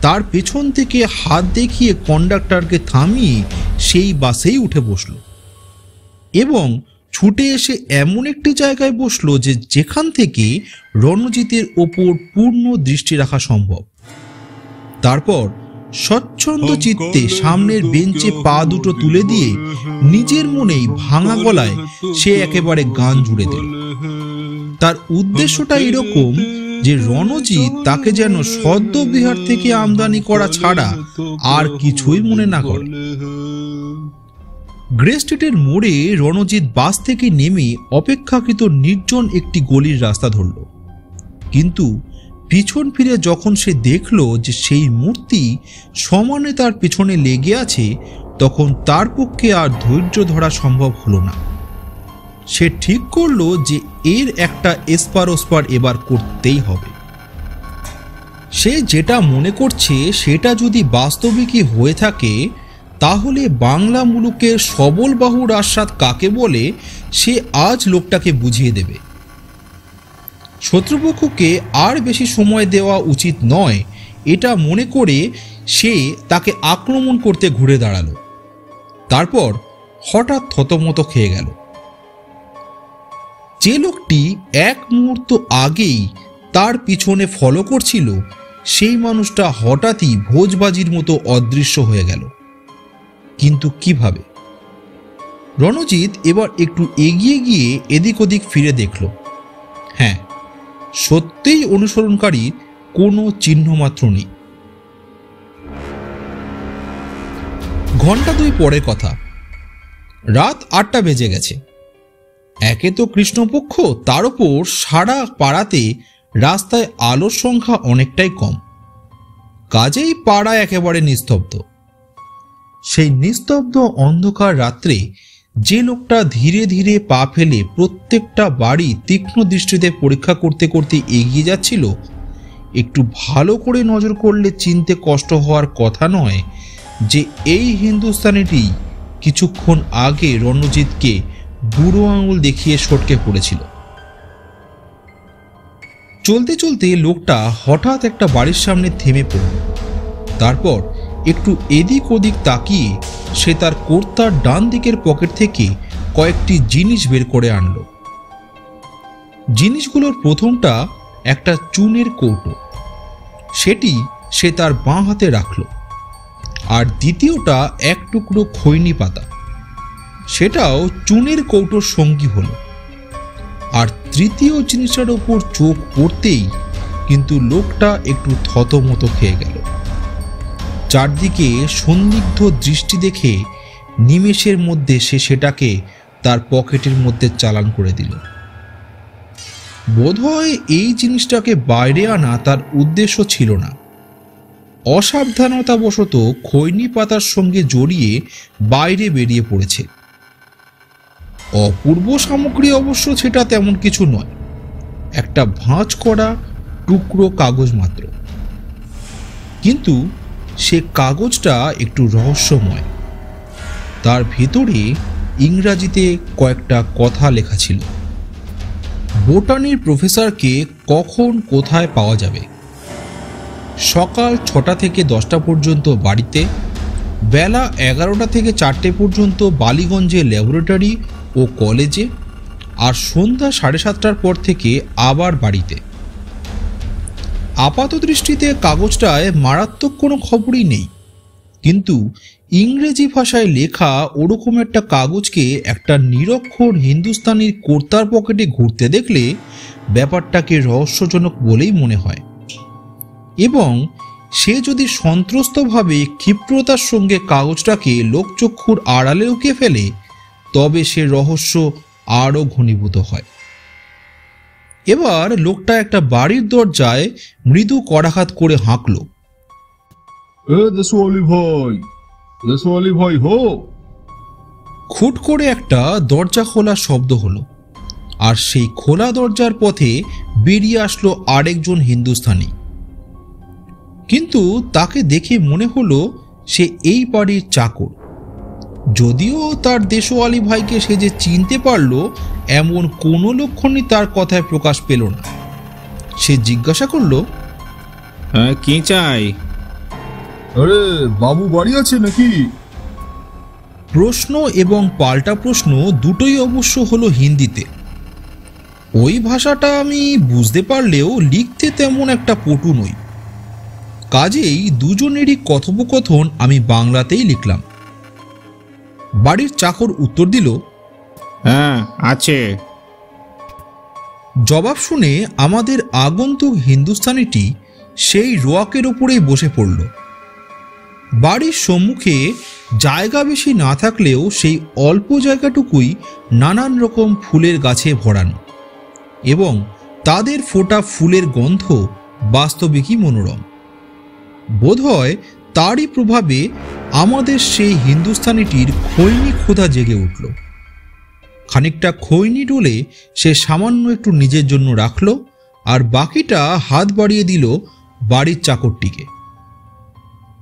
তার পেছন থেকে হাত দেখিয়ে কন্ডাক্টরকে থামিয়ে সেই বাসেই উঠে বসল। এবং ছুটে এসে এমন একটি জায়গায় বসল যে যেখান থেকে রণজিতের ওপর পূর্ণ দৃষ্টি রাখা সম্ভব। তারপর স্বচ্ছন্দ চিত্তে সামনের বেঞ্চে পা দুটো তুলে দিয়ে নিজের মনেই ভাঙা গলায় সে একেবারে গান জুড়ে দিল। তার উদ্দেশ্যটা এরকম যে রণজিৎ তাকে যেন সদ্য বিহার থেকে আমদানি করা ছাড়া আর কিছুই মনে না করে। গ্রে স্ট্রিটের মোড়ে রণজিৎ বাস থেকে নেমে অপেক্ষাকৃত নির্জন একটি গলির রাস্তা ধরল। কিন্তু পিছন ফিরে যখন সে দেখল যে সেই মূর্তি সমানে তার পিছনে লেগে আছে, তখন তার পক্ষে আর ধৈর্য ধরা সম্ভব হলো না। সে ঠিক করল যে এর একটা এসপার ওসপার এবার করতেই হবে। সে যেটা মনে করছে সেটা যদি বাস্তবিকই হয়ে থাকে, তাহলে বাংলা মুলুকের সবল বাহুর আস্বাদ কাকে বলে, সে আজ লোকটাকে বুঝিয়ে দেবে। শত্রুপক্ষকে আর বেশি সময় দেওয়া উচিত নয়, এটা মনে করে সে তাকে আক্রমণ করতে ঘুরে দাঁড়াল। তারপর হঠাৎ থতমত খেয়ে গেল। যে লোকটি এক মুহূর্ত আগেই তার পিছনে ফলো করছিল, সেই মানুষটা হঠাৎই ভোজবাজির মতো অদৃশ্য হয়ে গেল। কিন্তু কীভাবে? রণজিৎ এবার একটু এগিয়ে গিয়ে এদিক ওদিক ফিরে দেখল। হ্যাঁ সত্যিই অনুসরণকারীর কোনো চিহ্নমাত্র নেই। ঘণ্টা দুই পরের কথা। রাত আটটা বেজে গেছে। একে তো কৃষ্ণপক্ষ, তার উপর সারা পাড়াতে রাস্তায় আলোর সংখ্যা অনেকটাই কম। কাজেই পাড়া একেবারে নিস্তব্ধ। সেই নিস্তব্ধ অন্ধকার রাত্রে যে লোকটা ধীরে ধীরে পা ফেলে প্রত্যেকটা বাড়ি তীক্ষ্ণ দৃষ্টিতে পরীক্ষা করতে করতে এগিয়ে যাচ্ছিল, একটু ভালো করে নজর করলে চিনতে কষ্ট হওয়ার কথা নয় যে এই হিন্দুস্তানিটি কিছুক্ষণ আগে রণজিৎকে বুড়ো আঙুল দেখিয়ে সটকে পড়েছিল। চলতে চলতে লোকটা হঠাৎ একটা বাড়ির সামনে থেমে পড়ল। তারপর একটু এদিক ওদিক তাকিয়ে সে তার কর্তার ডান দিকের পকেট থেকে কয়েকটি জিনিস বের করে আনলো। জিনিসগুলোর প্রথমটা একটা চুনের কৌটো। সেটি সে তার বাঁ হাতে রাখল। আর দ্বিতীয়টা এক টুকরো খৈনি পাতা। সেটাও চুনের কৌটোর সঙ্গী হলো। আর তৃতীয় জিনিসটার ওপর চোখ পড়তেই কিন্তু লোকটা একটু থতমতো খেয়ে গেল। চারদিকে সন্দিগ্ধ দৃষ্টি দেখে নিমেষের মধ্যে সে সেটাকে তার পকেটের মধ্যে চালান করে দিল। বোধহয় এই জিনিসটাকে বাইরে আনা তার উদ্দেশ্য ছিল না। অসাবধানতাবশত খৈনি পাতার সঙ্গে জড়িয়ে বাইরে বেরিয়ে পড়েছে। অপূর্ব সামগ্রী অবশ্য সেটা তেমন কিছু নয়। একটা ভাঁজ করা টুকরো কাগজ মাত্র। কিন্তু সে কাগজটা একটু রহস্যময়। তার ভেতরে ইংরাজিতে কয়েকটা কথা লেখা ছিল। বোটানির প্রফেসরকে কখন কোথায় পাওয়া যাবে? সকাল ছটা থেকে দশটা পর্যন্ত বাড়িতে, বেলা এগারোটা থেকে চারটে পর্যন্ত বালিগঞ্জে ল্যাবরেটরি ও কলেজে আর সন্ধ্যা সাড়ে সাতটার পর থেকে আবার বাড়িতে। আপাত দৃষ্টিতে কাগজটায় মারাত্মক কোনো খবরই নেই। কিন্তু ইংরেজি ভাষায় লেখা ওরকম একটা কাগজকে একটা নিরক্ষর হিন্দুস্তানির কর্তার পকেটে ঘুরতে দেখলে ব্যাপারটাকে রহস্যজনক বলেই মনে হয়। এবং সে যদি সন্ত্রস্তভাবে ক্ষিপ্রতার সঙ্গে কাগজটাকে লোকচক্ষুর আড়ালে উকে ফেলে তবে সে রহস্য আরও ঘনীভূত হয়। এবার লোকটা একটা বাড়ির দরজায় মৃদু করাঘাত করে হাঁকল। ভাই হো। খুট করে একটা দরজা খোলার শব্দ হলো আর সেই খোলা দরজার পথে বেরিয়ে আসলো আরেকজন হিন্দুস্তানি কিন্তু তাকে দেখে মনে হলো সে এই বাড়ির চাকর। যদিও তার দেশওয়ালি ভাইকে সে যে চিনতে পারল এমন কোনো লক্ষণই তার কথায় প্রকাশ পেল না। সে জিজ্ঞাসা করল হ্যাঁ কি চাই আরে বাবু বাড়ি আছে নাকি? প্রশ্ন এবং পাল্টা প্রশ্ন দুটোই অবশ্য হলো হিন্দিতে। ওই ভাষাটা আমি বুঝতে পারলেও লিখতে তেমন একটা পটু নই। কাজেই দুজনেরই কথোপকথন আমি বাংলাতেই লিখলাম। বাড়ির চাকর উত্তর দিল হ্যাঁ আছে। জবাব শুনে আমাদের আগন্তুক হিন্দুস্তানিটি সেই রোয়াকের ওপরেই বসে পড়ল। বাড়ির সম্মুখে জায়গা বেশি না থাকলেও সেই অল্প জায়গাটুকুই নানান রকম ফুলের গাছে ভরানো এবং তাদের ফোটা ফুলের গন্ধ বাস্তবিকই মনোরম। বোধহয় তারই প্রভাবে আমাদের সেই হিন্দুস্তানিটির খৈনি ক্ষুধা জেগে উঠল। খানিকটা খৈনি ডোলে সে সামান্য একটু নিজের জন্য রাখল আর বাকিটা হাত বাড়িয়ে দিল বাড়ির চাকরটিকে।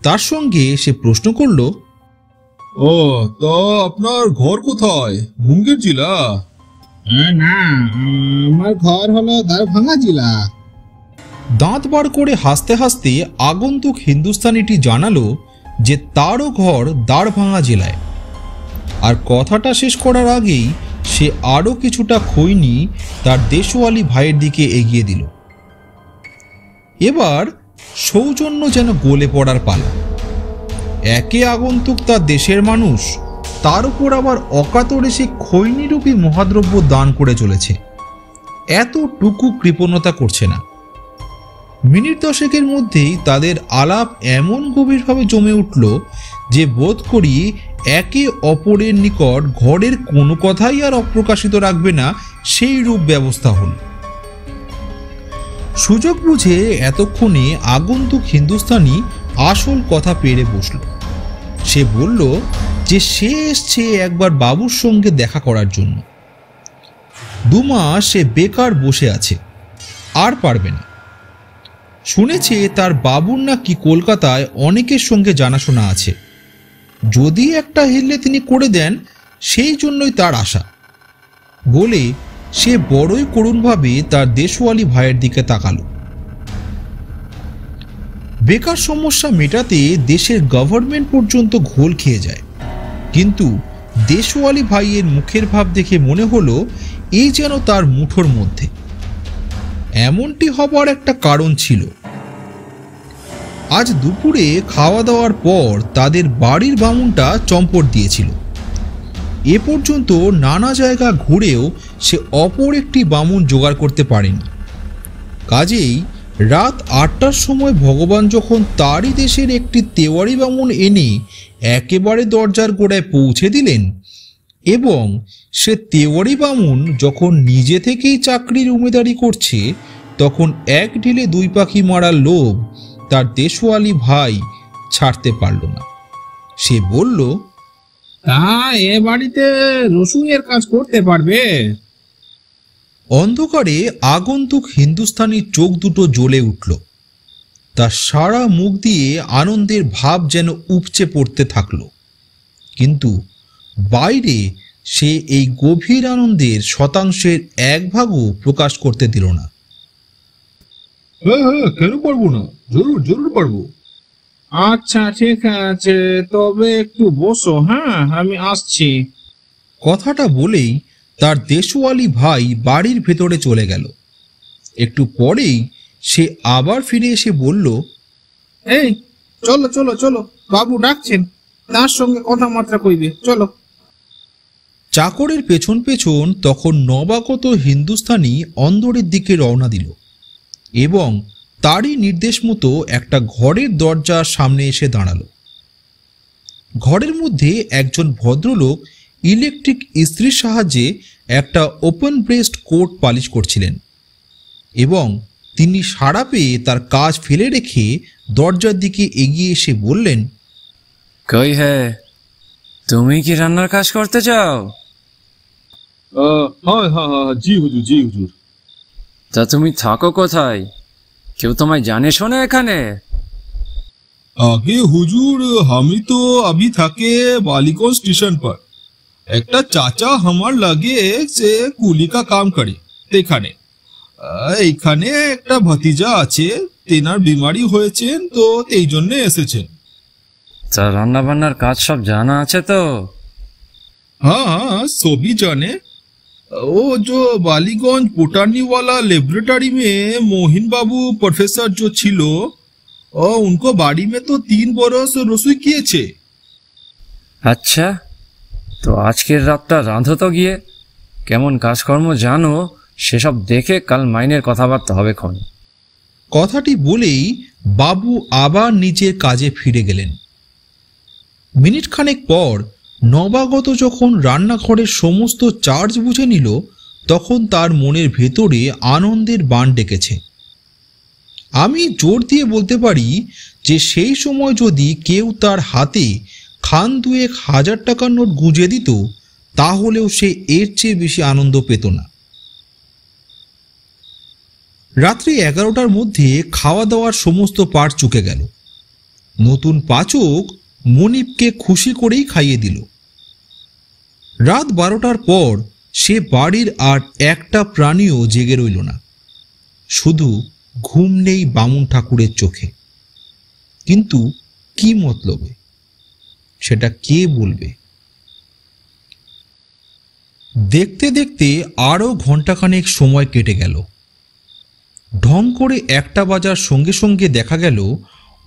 তার সঙ্গে সে প্রশ্ন করল ও তা আপনার ঘর কোথায়? মুঙ্গের জেলা? হ্যাঁ, না আমার ঘর হলো দারভাঙ্গা জেলা। দাঁত বার করে হাসতে হাসতে আগন্তুক হিন্দুস্তানিটি জানালো যে তারও ঘর দাঁড়ভাঙা জেলায়। আর কথাটা শেষ করার আগেই সে আরও কিছুটা খৈনি তার দেশওয়ালি ভাইয়ের দিকে এগিয়ে দিল। এবার সৌজন্য যেন গলে পড়ার পালা। একে আগন্তুক তার দেশের মানুষ, তার উপর আবার অকাতরে সে খৈনিরূপী মহাদ্রব্য দান করে চলেছে। এতটুকু কৃপণতা করছে না। মিনিট দশেকের মধ্যেই তাদের আলাপ এমন গভীরভাবে জমে উঠল যে বোধ করি একে অপরের নিকট ঘরের কোনো কথাই আর অপ্রকাশিত রাখবে না সেই রূপ ব্যবস্থা হল। সুযোগ বুঝে এতক্ষণে আগন্তুক হিন্দুস্তানি আসল কথা পেরে বসল। সে বলল যে সে এসছে একবার বাবুর সঙ্গে দেখা করার জন্য। দুমাস সে বেকার বসে আছে, আর পারবে না। শুনেছে তার বাবুর নাকি কলকাতায় অনেকের সঙ্গে জানাশোনা আছে। যদি একটা হেললে তিনি করে দেন, সেই জন্যই তার আশা। বলে সে বড়ই করুণভাবে তার দেশওয়ালি ভাইয়ের দিকে তাকালো। বেকার সমস্যা মেটাতে দেশের গভর্নমেন্ট পর্যন্ত ঘোল খেয়ে যায়। কিন্তু দেশওয়ালি ভাইয়ের মুখের ভাব দেখে মনে হলো, এই যেন তার মুঠোর মধ্যে। এমনটি হবার একটা কারণ ছিল। আজ দুপুরে খাওয়া দাওয়ার পর তাদের বাড়ির বামুনটা চম্পট দিয়েছিল। এ পর্যন্ত নানা জায়গা ঘুরেও সে অপর একটি বামুন জোগাড় করতে পারেনি। কাজেই রাত আটটার সময় ভগবান যখন তারই দেশের একটি তেওয়ারি বামুন এনে একেবারে দরজার গোড়ায় পৌঁছে দিলেন এবং সে তেওয়ারি বামুন যখন নিজে থেকেই চাকরির উমেদারি করছে, তখন এক ঢিলে দুই পাখি মারার লোভ তার দেশওয়ালি ভাই ছাড়তে পারল না। সে বলল তা এ বাড়িতে রসুনের কাজ করতে পারবে? অন্ধকারে আগন্তুক হিন্দুস্তানি চোখ দুটো জ্বলে উঠল। তার সারা মুখ দিয়ে আনন্দের ভাব যেন উপচে পড়তে থাকল। কিন্তু বাইরে সে এই গভীর আনন্দের শতাংশের এক ভাগও প্রকাশ করতে দিল না। হ্যাঁ হ্যাঁ কেন পারব না? জরুর জরুর পারব। আচ্ছা ঠিক আছে তবে একটু বসো হ্যাঁ আমি আসছি। কথাটা বলেই তার দেশওয়ালি ভাই বাড়ির ভেতরে চলে গেল। একটু পরেই সে আবার ফিরে এসে বলল এই চলো চলো চলো বাবু ডাকছেন তার সঙ্গে কথাবার্তা কইবে চলো। চাকরের পেছন পেছন তখন নবাগত হিন্দুস্তানি অন্দরের দিকে রওনা দিল। এবং তারই নির্দেশ মতো একটা ঘরের দরজার সামনে এসে দাঁড়াল। ঘরের মধ্যে একজন ভদ্রলোক ইলেকট্রিক ইস্ত্রির সাহায্যে একটা ওপেন ব্রেস্ট কোট পালিশ করছিলেন এবং তিনি সাড়া পেয়ে তার কাজ ফেলে রেখে দরজার দিকে এগিয়ে এসে বললেন কই হ্যাঁ তুমি কি রান্নার কাজ করতে চাও? হ্যাঁ হ্যাঁ হ্যাঁ জি হুজুর জি হুজুর। তা তুমি থাকো কোথায় কেউ তোমায় জানে শোনে এখানে आगे हुजूर हम ही तो अभी থাকে বালিগঞ্জ স্টেশন पर একটা চাচা আমার লাগে সে কুলি কা কাম করে এখানে আহ, এইখানে একটা ভাতিজা আছে তেনার বিমারি হয়েছেন তো এই জন্য এসেছেন তা রান্না বান্নার কাজ সব জানা আছে তো हाँ हाँ सभी जाने वो जो बालीगंज पुटानी वाला लेबोरेटरी में मोहिन बाबू प्रोफेसर जो छिलो और उनको बाड़ी में तो तीन बरस रसोई किए छे আচ্ছা তো আজকের রাতটা রাঁধো তো গিয়ে কেমন কাজকর্ম জানো সেসব দেখে কাল মাইনের কথাবার্তা হবে ক্ষণ কথাটি বলেই বাবু আবার নিজের কাজে ফিরে গেলেন মিনিট খানেক পর নবাগত যখন রান্নাঘরের সমস্ত চার্জ বুঝে নিল, তখন তার মনের ভেতরে আনন্দের বান ডেকেছে। আমি জোর দিয়ে বলতে পারি যে সেই সময় যদি কেউ তার হাতে খান দুয়েক হাজার টাকার নোট গুঁজে দিত, তাহলেও সে এর চেয়ে বেশি আনন্দ পেত না। রাত্রি এগারোটার মধ্যে খাওয়া দাওয়ার সমস্ত পাট চুকে গেল। নতুন পাচক মনিপকে খুশি করেই খাইয়ে দিল। রাত বারোটার পর সে বাড়ির আর একটা প্রাণীও জেগে রইল না। শুধু ঘুম নেই বামুন ঠাকুরের চোখে। কিন্তু কি মতলবে? সেটা কে বলবে? দেখতে দেখতে আরও ঘন্টাখানেক সময় কেটে গেল। ঢং করে একটা বাজার সঙ্গে সঙ্গে দেখা গেল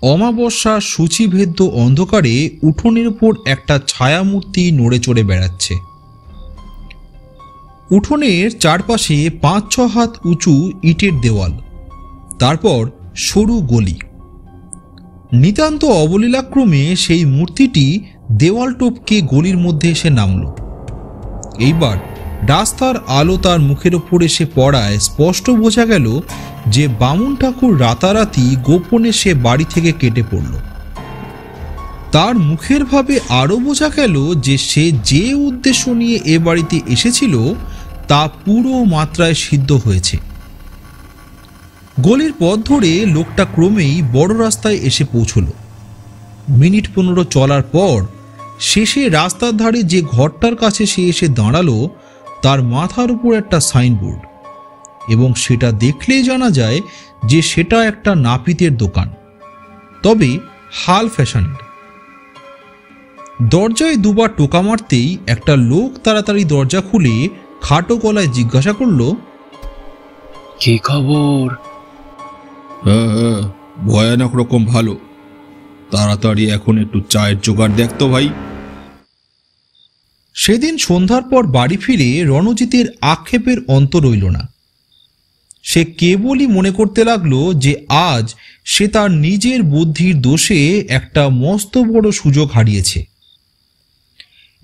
অমাবস্যা সূচিভেদ্য অন্ধকারে উঠোনের উপর একটা ছায়ামূর্তি নড়ে চড়ে বেড়াচ্ছে। উঠোনের চারপাশে পাঁচ ছ হাত উঁচু ইটের দেওয়াল, তারপর সরু গলি। নিতান্ত অবলীলাক্রমে সেই মূর্তিটি দেওয়াল টপকে গলির মধ্যে এসে নামল। এইবার রাস্তার আলো তার মুখের ওপর এসে পড়ায় স্পষ্ট বোঝা গেল যে বামুন ঠাকুর রাতারাতি গোপনে সে বাড়ি থেকে কেটে পড়ল। তার মুখের ভাবে আরও বোঝা গেল যে সে যে উদ্দেশ্য নিয়ে এ বাড়িতে এসেছিল, তা পুরো মাত্রায় সিদ্ধ হয়েছে। গলির পথ ধরে লোকটা ক্রমেই বড় রাস্তায় এসে পৌঁছল। মিনিট পনেরো চলার পর শেষে রাস্তার ধারে যে ঘরটার কাছে সে এসে দাঁড়াল, তার মাথার উপর একটা সাইনবোর্ড। এবং সেটা দেখলেই জানা যায় যে সেটা একটা নাপিতের দোকান। তবে হাল ফ্যাশনের। দরজায় দুবার টোকা মারতেই একটা লোক তাড়াতাড়ি দরজা খুলে খাটো গলায় জিজ্ঞাসা করল কি খবর? হ্যাঁ হ্যাঁ ভয়ানক রকম ভালো। তাড়াতাড়ি এখন একটু চায়ের জোগাড় দেখতো ভাই। সেদিন সন্ধ্যার পর বাড়ি ফিরে রণজিতের আক্ষেপের অন্ত রইল না। সে কেবলই মনে করতে লাগল যে আজ সে তার নিজের বুদ্ধির দোষে একটা মস্ত বড় সুযোগ হারিয়েছে।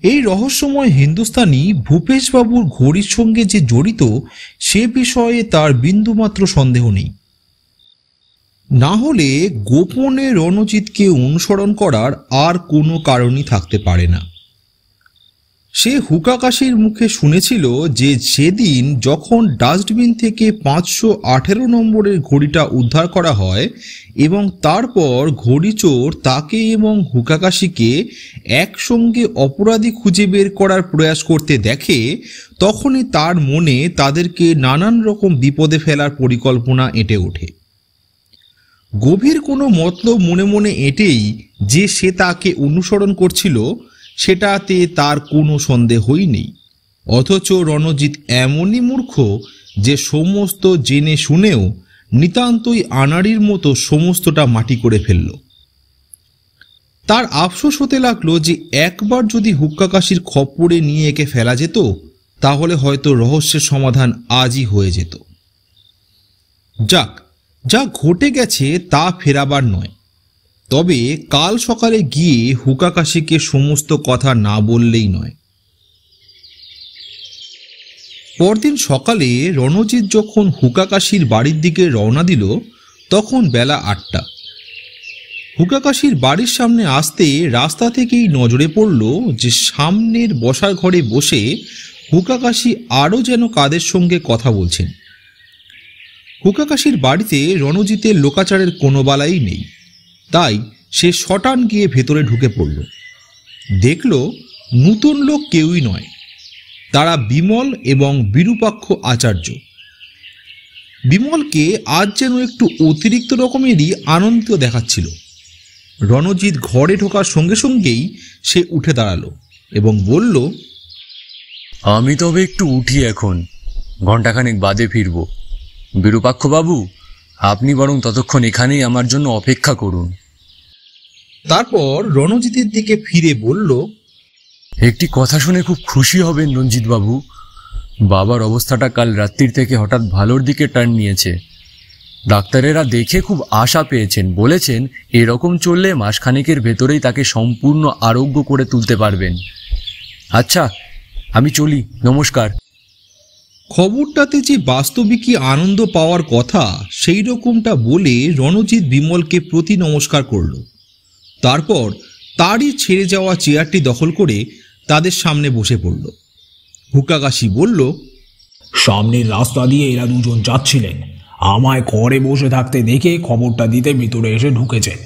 এই রহস্যময় হিন্দুস্তানি ভূপেশবাবুর ঘড়ির সঙ্গে যে জড়িত, সে বিষয়ে তার বিন্দুমাত্র সন্দেহ নেই। না হলে গোপনে রণজিৎকে অনুসরণ করার আর কোনো কারণই থাকতে পারে না। সে হুকাকাশির মুখে শুনেছিল যে সেদিন যখন ডাস্টবিন থেকে পাঁচশো আঠেরো নম্বরের ঘড়িটা উদ্ধার করা হয় এবং তারপর ঘড়িচোর তাকে এবং হুকাকাশিকে একসঙ্গে অপরাধী খুঁজে বের করার প্রয়াস করতে দেখে, তখনই তার মনে তাদেরকে নানান রকম বিপদে ফেলার পরিকল্পনা এঁটে ওঠে। গভীর কোনো মতলব মনে মনে এঁটেই যে সে তাকে অনুসরণ করছিল সেটাতে তার কোনো সন্দেহই নেই। অথচ রণজিৎ এমনই মূর্খ যে সমস্ত জেনে শুনেও নিতান্তই আনাড়ির মতো সমস্তটা মাটি করে ফেলল। তার আফসোস হতে লাগল যে একবার যদি হুক্কাকাশির খপ্পরে নিয়ে একে ফেলা যেত, তাহলে হয়তো রহস্যের সমাধান আজই হয়ে যেত। যাক, যা ঘটে গেছে তা ফেরাবার নয়। তবে কাল সকালে গিয়ে হুকাকাশিকে সমস্ত কথা না বললেই নয়। পরদিন সকালে রণজিৎ যখন হুকাকাশির বাড়ির দিকে রওনা দিল, তখন বেলা আটটা। হুকাকাশির বাড়ির সামনে আসতে রাস্তা থেকেই নজরে পড়ল যে সামনের বসার ঘরে বসে হুকাকাশি আরও যেন কাদের সঙ্গে কথা বলছেন। হুকাকাশির বাড়িতে রণজিতের লোকাচারের কোনো বালাই নেই। তাই সে শটান গিয়ে ভেতরে ঢুকে পড়ল। দেখল নূতন লোক কেউই নয়, তারা বিমল এবং বিরূপাক্ষ আচার্য। বিমলকে আজ যেন একটু অতিরিক্ত রকমেরই আনন্দিত দেখাচ্ছিল। রণজিৎ ঘরে ঢোকার সঙ্গে সঙ্গেই সে উঠে দাঁড়াল এবং বলল, আমি তবে একটু উঠি এখন ঘন্টাখানেক বাদে ফিরব। বিরূপাক্ষবাবু আপনি বরং ততক্ষণ এখানেই আমার জন্য অপেক্ষা করুন। তারপর রণজিতের দিকে ফিরে বলল একটি কথা শুনে খুব খুশি হবেন রঞ্জিতবাবু। বাবার অবস্থাটা কাল রাত্রির থেকে হঠাৎ ভালোর দিকে টার্ন নিয়েছে। ডাক্তারেরা দেখে খুব আশা পেয়েছেন বলেছেন এরকম চললে মাসখানেকের ভেতরেই তাকে সম্পূর্ণ আরোগ্য করে তুলতে পারবেন। আচ্ছা আমি চলি নমস্কার। খবরটাতে যে বাস্তবিকই আনন্দ পাওয়ার কথা, সেই রকমটা বলে রণজিৎ বিমলকে প্রতি নমস্কার করল। তারপর তারই ছেড়ে যাওয়া চেয়ারটি দখল করে তাদের সামনে বসে পড়ল। হুকাকাশি বলল, সামনের রাস্তা দিয়ে এরা দুজন যাচ্ছিলেন। আমায় ঘরে বসে থাকতে দেখে খবরটা দিতে ভিতরে এসে ঢুকেছেন।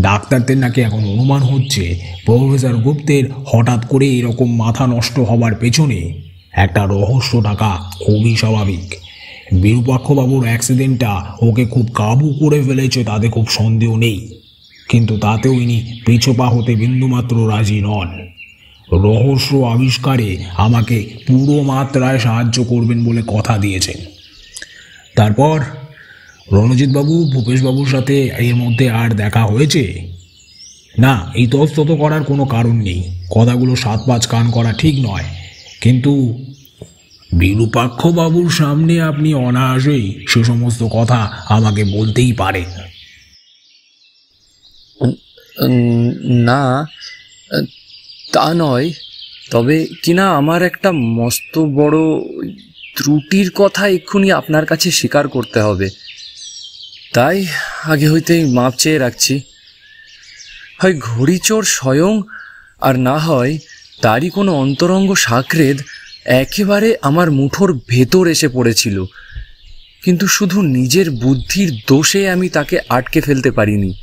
ডাক্তারদের নাকি এখন অনুমান হচ্ছে, প্রফেসর গুপ্তের হঠাৎ করে এরকম মাথা নষ্ট হবার পেছনে একটা রহস্য টাকা খুবই স্বাভাবিক। বিরূপাক্ষবাবুর অ্যাক্সিডেন্টটা ওকে খুব কাবু করে ফেলেছে, তাতে খুব সন্দেহ নেই। কিন্তু তাতেও ইনি পিছপা হতে বিন্দুমাত্র রাজি নন। রহস্য আবিষ্কারে আমাকে পুরো মাত্রায় সাহায্য করবেন বলে কথা দিয়েছেন। তারপর রণজিৎবাবু, ভূপেশবাবুর সাথে এর মধ্যে আর দেখা হয়েছে? না, এই তস্তত করার কোনো কারণ নেই। কথাগুলো সাত পাঁচ কান করা ঠিক নয়। কিন্তু বিরূপাক্ষবাবুর সামনে আপনি অনায়াসেই সে সমস্ত কথা আমাকে বলতেই পারেন। না, তা নয়। তবে কিনা আমার একটা মস্ত বড় ত্রুটির কথা এক্ষুনি আপনার কাছে স্বীকার করতে হবে। তাই আগে হইতেই মাপ চেয়ে রাখছি। হয় ঘড়িচোর স্বয়ং আর না হয় তারই কোনো অন্তরঙ্গ সাকরেদ একেবারে আমার মুঠোর ভেতর এসে পড়েছিল। কিন্তু শুধু নিজের বুদ্ধির দোষে আমি তাকে আটকে ফেলতে পারিনি।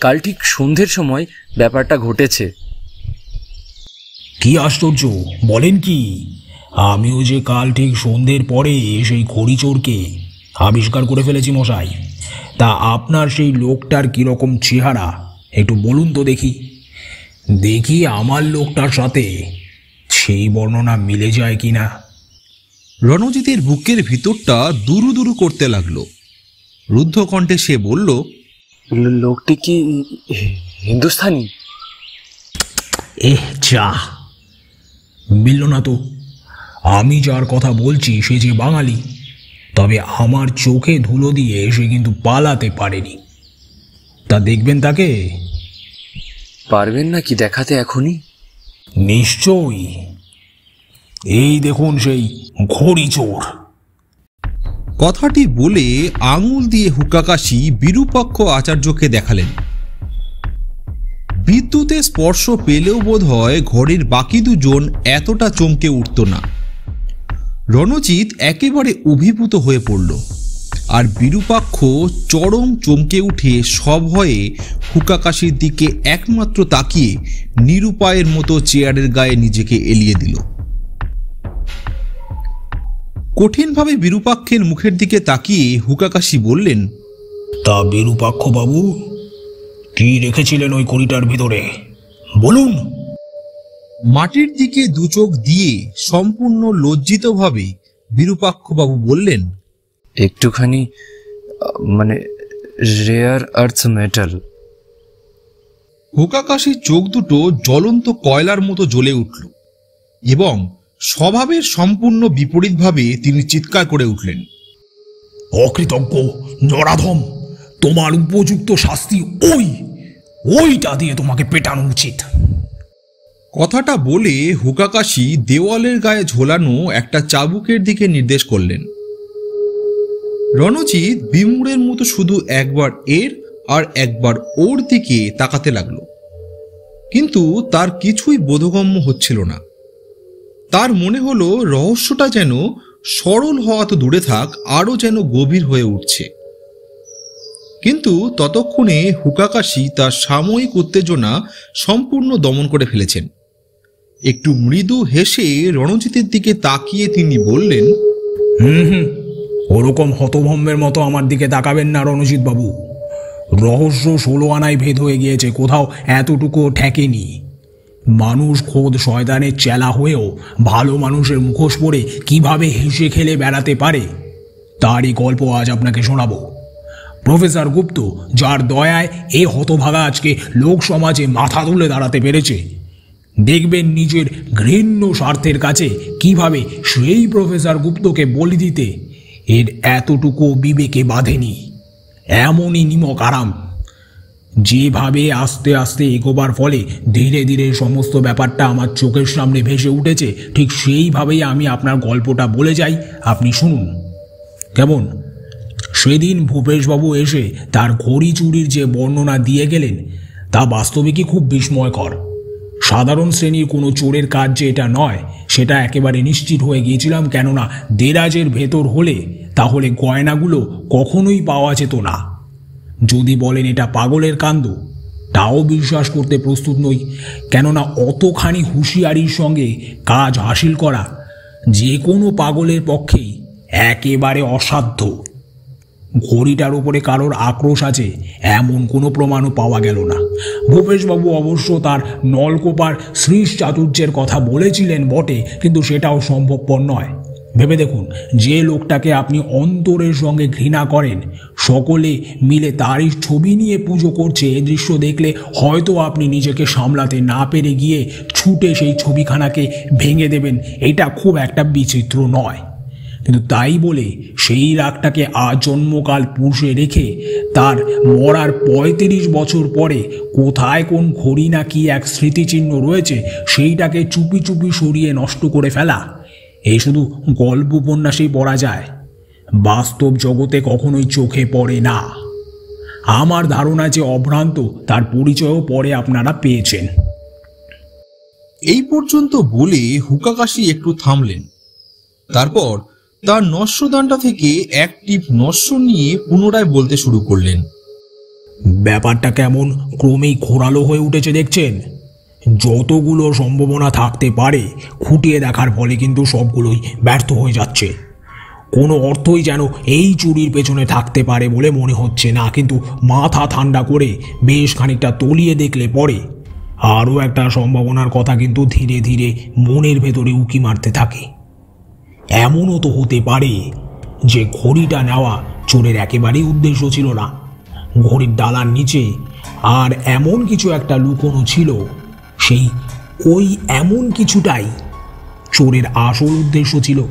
কাল ঠিক সন্ধ্যের সময় ব্যাপারটা ঘটেছে। কি আশ্চর্য, বলেন কি? আমিও যে কাল ঠিক সন্ধ্যের পরে সেই খড়িচোরকে আবিষ্কার করে ফেলেছি মশাই। তা আপনার সেই লোকটার কীরকম চেহারা, একটু বলুন তো দেখি। দেখি আমার লোকটার সাথে সেই বর্ণনা মিলে যায় কি না রণজিতের বুকের ভিতরটা দুরু দুরু করতে লাগল। রুদ্ধ কণ্ঠে সে বলল লোকটি কি হিন্দুস্তানি? এহ যা। মিলল না তো। আমি যার কথা বলছি সে যে বাঙালি। তবে আমার চোখে ধুলো দিয়ে সে কিন্তু পালাতে পারেনি। তা দেখবেন তাকে? পারবেন না কি দেখাতে এখনই? নিশ্চয়ই। এই দেখুন সেই ঘড়ি চোর। কথাটি বলে আঙুল দিয়ে হুকাকাশি বিরূপাক্ষ আচার্যকে দেখালেন। বিদ্যুতে স্পর্শ পেলেও বোধ হয় ঘরের বাকি দুজন এতটা চমকে উঠত না। রণজিৎ একেবারে অভিভূত হয়ে পড়ল। আর বিরূপাক্ষ চরম চমকে উঠে সভয়ে হুকাকাশির দিকে একমাত্র তাকিয়ে নিরুপায়ের মতো চেয়ারের গায়ে নিজেকে এলিয়ে দিল। কঠিনভাবে বিরূপাক্ষের মুখের দিকে তাকিয়ে হুকাকাশি বললেন তা বিরূপাক্ষ বাবু কি রেখেছিলেন ওই কড়িটার ভিতরে? বলুন। মাটির দিকে দুচোখ দিয়ে সম্পূর্ণ লজ্জিতভাবে বিরূপাক্ষবাবু বললেন একটুখানি মানে রেয়ার আর্থ মেটাল হুকাকাশির চোখ দুটো জ্বলন্ত কয়লার মতো জ্বলে উঠল এবং স্বভাবের সম্পূর্ণ বিপরীতভাবে তিনি চিৎকার করে উঠলেন। অকৃতজ্ঞ নরাধম তোমার উপযুক্ত শাস্তি ওই ওইটা দিয়ে তোমাকে পেটানো উচিত। কথাটা বলে হুকাকাশি দেওয়ালের গায়ে ঝোলানো একটা চাবুকের দিকে নির্দেশ করলেন। রণজিৎ বিমুড়ের মতো শুধু একবার এর আর একবার ওর দিকে তাকাতে লাগল। কিন্তু তার কিছুই বোধগম্য হচ্ছিল না। তার মনে হলো রহস্যটা যেন সরল হওয়া তো দূরে থাক, আরও যেন গভীর হয়ে উঠছে। কিন্তু ততক্ষণে হুকাকাশি তার সাময়িক উত্তেজনা সম্পূর্ণ দমন করে ফেলেছেন। একটু মৃদু হেসে রণজিতের দিকে তাকিয়ে তিনি বললেন, হুম হুম ওরকম হতভম্বের মতো আমার দিকে তাকাবেন না রণজিৎ বাবু। রহস্য ষোলো আনায় ভেদ হয়ে গিয়েছে, কোথাও এতটুকু ঠেকেনি। মানুষ খোদ শয়তানের চেলা হয়েও ভালো মানুষের মুখোশ পরে কীভাবে হেসে খেলে বেড়াতে পারে, তারই গল্প আজ আপনাকে শোনাবো। প্রফেসর গুপ্ত, যার দয়ায় এ হতভাগা আজকে লোক সমাজে মাথা তুলে দাঁড়াতে পেরেছে, দেখবেন নিজের ঘৃণ্য স্বার্থের কাছে কীভাবে সেই প্রফেসর গুপ্তকে বলি দিতে এর এতটুকু বিবেকে বাঁধেনি। এমনই নিমক আরাম। যেভাবে আস্তে আস্তে এগোবার ফলে ধীরে ধীরে সমস্ত ব্যাপারটা আমার চোখের সামনে ভেসে উঠেছে, ঠিক সেইভাবেই আমি আপনার গল্পটা বলে যাই। আপনি শুনুন। কেমন? সেদিন ভূপেশবাবু এসে তার ঘড়ি চুরির যে বর্ণনা দিয়ে গেলেন, তা বাস্তবিকই খুব বিস্ময়কর? সাধারণ শ্রেণির কোনো চোরের কাজ যে এটা নয়, সেটা একেবারে নিশ্চিত হয়ে গিয়েছিলাম, কেননা দেরাজের ভেতর হলে তাহলে গয়নাগুলো কখনোই পাওয়া যেত না। যদি বলেন এটা পাগলের কাণ্ড, তাও বিশ্বাস করতে প্রস্তুত নই, কেননা অতখানি হুঁশিয়ারির সঙ্গে কাজ হাসিল করা যে কোনো পাগলের পক্ষেই একেবারে অসাধ্য। ঘড়িটার উপরে কারোর আক্রোশ আছে, এমন কোনো প্রমাণও পাওয়া গেল না। ভূপেশবাবু অবশ্য তার নলকোপার শ্রীশ চাতুর্যের কথা বলেছিলেন বটে, কিন্তু সেটাও সম্ভবপর নয়। ভেবে দেখুন, যে লোকটাকে আপনি অন্তরের সঙ্গে ঘৃণা করেন, সকলে মিলে তারই ছবি নিয়ে পুজো করছে, এ দৃশ্য দেখলে হয়তো আপনি নিজেকে সামলাতে না পেরে গিয়ে ছুটে সেই ছবিখানাকে ভেঙে দেবেন, এটা খুব একটা বিচিত্র নয়। কিন্তু তাই বলে সেই রাগটাকে আজন্মকাল পুষে রেখে তার মরার পঁয়ত্রিশ বছর পরে কোথায় কোন ঘড়ি না কি এক স্মৃতিচিহ্ন রয়েছে সেইটাকে চুপি চুপি সরিয়ে নষ্ট করে ফেলা। এই শুধু গল্প উপন্যাসেই পড়া যায়। বাস্তব জগতে কখনোই চোখে পড়ে না। আমার ধারণা যে অভ্রান্ত, তার পরিচয়ও পরে আপনারা পেয়েছেন। এই পর্যন্ত বলে হুকাকাশি একটু থামলেন। তারপর তার নস্যদানটা থেকে এক টিপ নস্য নিয়ে পুনরায় বলতে শুরু করলেন। ব্যাপারটা কেমন ক্রমেই ঘোরালো হয়ে উঠেছে দেখছেন? যতগুলো সম্ভাবনা থাকতে পারে, খুঁটিয়ে দেখার ফলে কিন্তু সবগুলোই ব্যর্থ হয়ে যাচ্ছে। কোনো অর্থই যেন এই চুরির পেছনে থাকতে পারে বলে মনে হচ্ছে না, কিন্তু মাথা ঠান্ডা করে বেশ খানিকটা তলিয়ে দেখলে পরে। আরও একটা সম্ভাবনার কথা কিন্তু ধীরে ধীরে মনের ভেতরে উকি মারতে থাকে। এমনও তো হতে পারে যে ঘড়িটা নেওয়া চোরের একেবারেই উদ্দেশ্য ছিল না। ঘড়ির ডালার নিচে আর এমন কিছু একটা লুকোনো ছিল। সেই ওই এমন কিছুটাই চোরের আসল উদ্দেশ্য ছিল।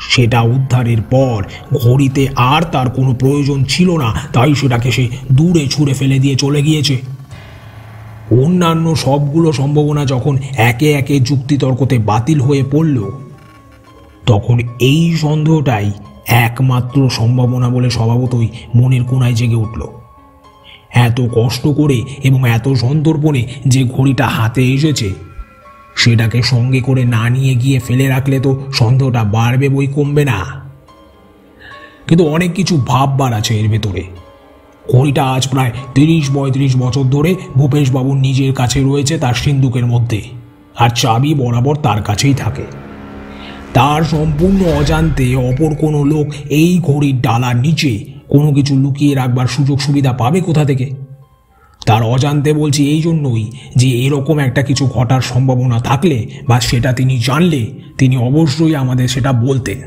সেটা উদ্ধারের পর ঘড়িতে আর তার কোনো প্রয়োজন ছিল না, তাই সেটাকে সে দূরে ছুঁড়ে ফেলে দিয়ে চলে গিয়েছে। অন্যান্য সবগুলো সম্ভাবনা যখন একে একে যুক্তিতর্কতে বাতিল হয়ে পড়ল তখন এই সন্দেহটাই একমাত্র সম্ভাবনা বলে স্বভাবতই মনের কোনায় জেগে উঠল। এত কষ্ট করে এবং এত সন্তর্পণে যে ঘড়িটা হাতে এসেছে, সেটাকে সঙ্গে করে না নিয়ে গিয়ে ফেলে রাখলে তো সন্দেহটা বাড়বে বই কমবে না। কিন্তু অনেক কিছু ভাববার আছে এর ভেতরে। ঘড়িটা আজ প্রায় তিরিশ পঁয়ত্রিশ বছর ধরে ভূপেশবাবুর নিজের কাছে রয়েছে তার সিন্দুকের মধ্যে, আর চাবি বরাবর তার কাছেই থাকে। তার সম্পূর্ণ অজান্তে অপর কোনো লোক এই ঘড়ির ডালার নিচে কোনো কিছু লুকিয়ে রাখবার সুযোগ সুবিধা পাবে কোথা থেকে? তার অজান্তে বলছি এই জন্যই যে এরকম একটা কিছু ঘটার সম্ভাবনা থাকলে বা সেটা তিনি জানলে তিনি অবশ্যই আমাদের সেটা বলতেন।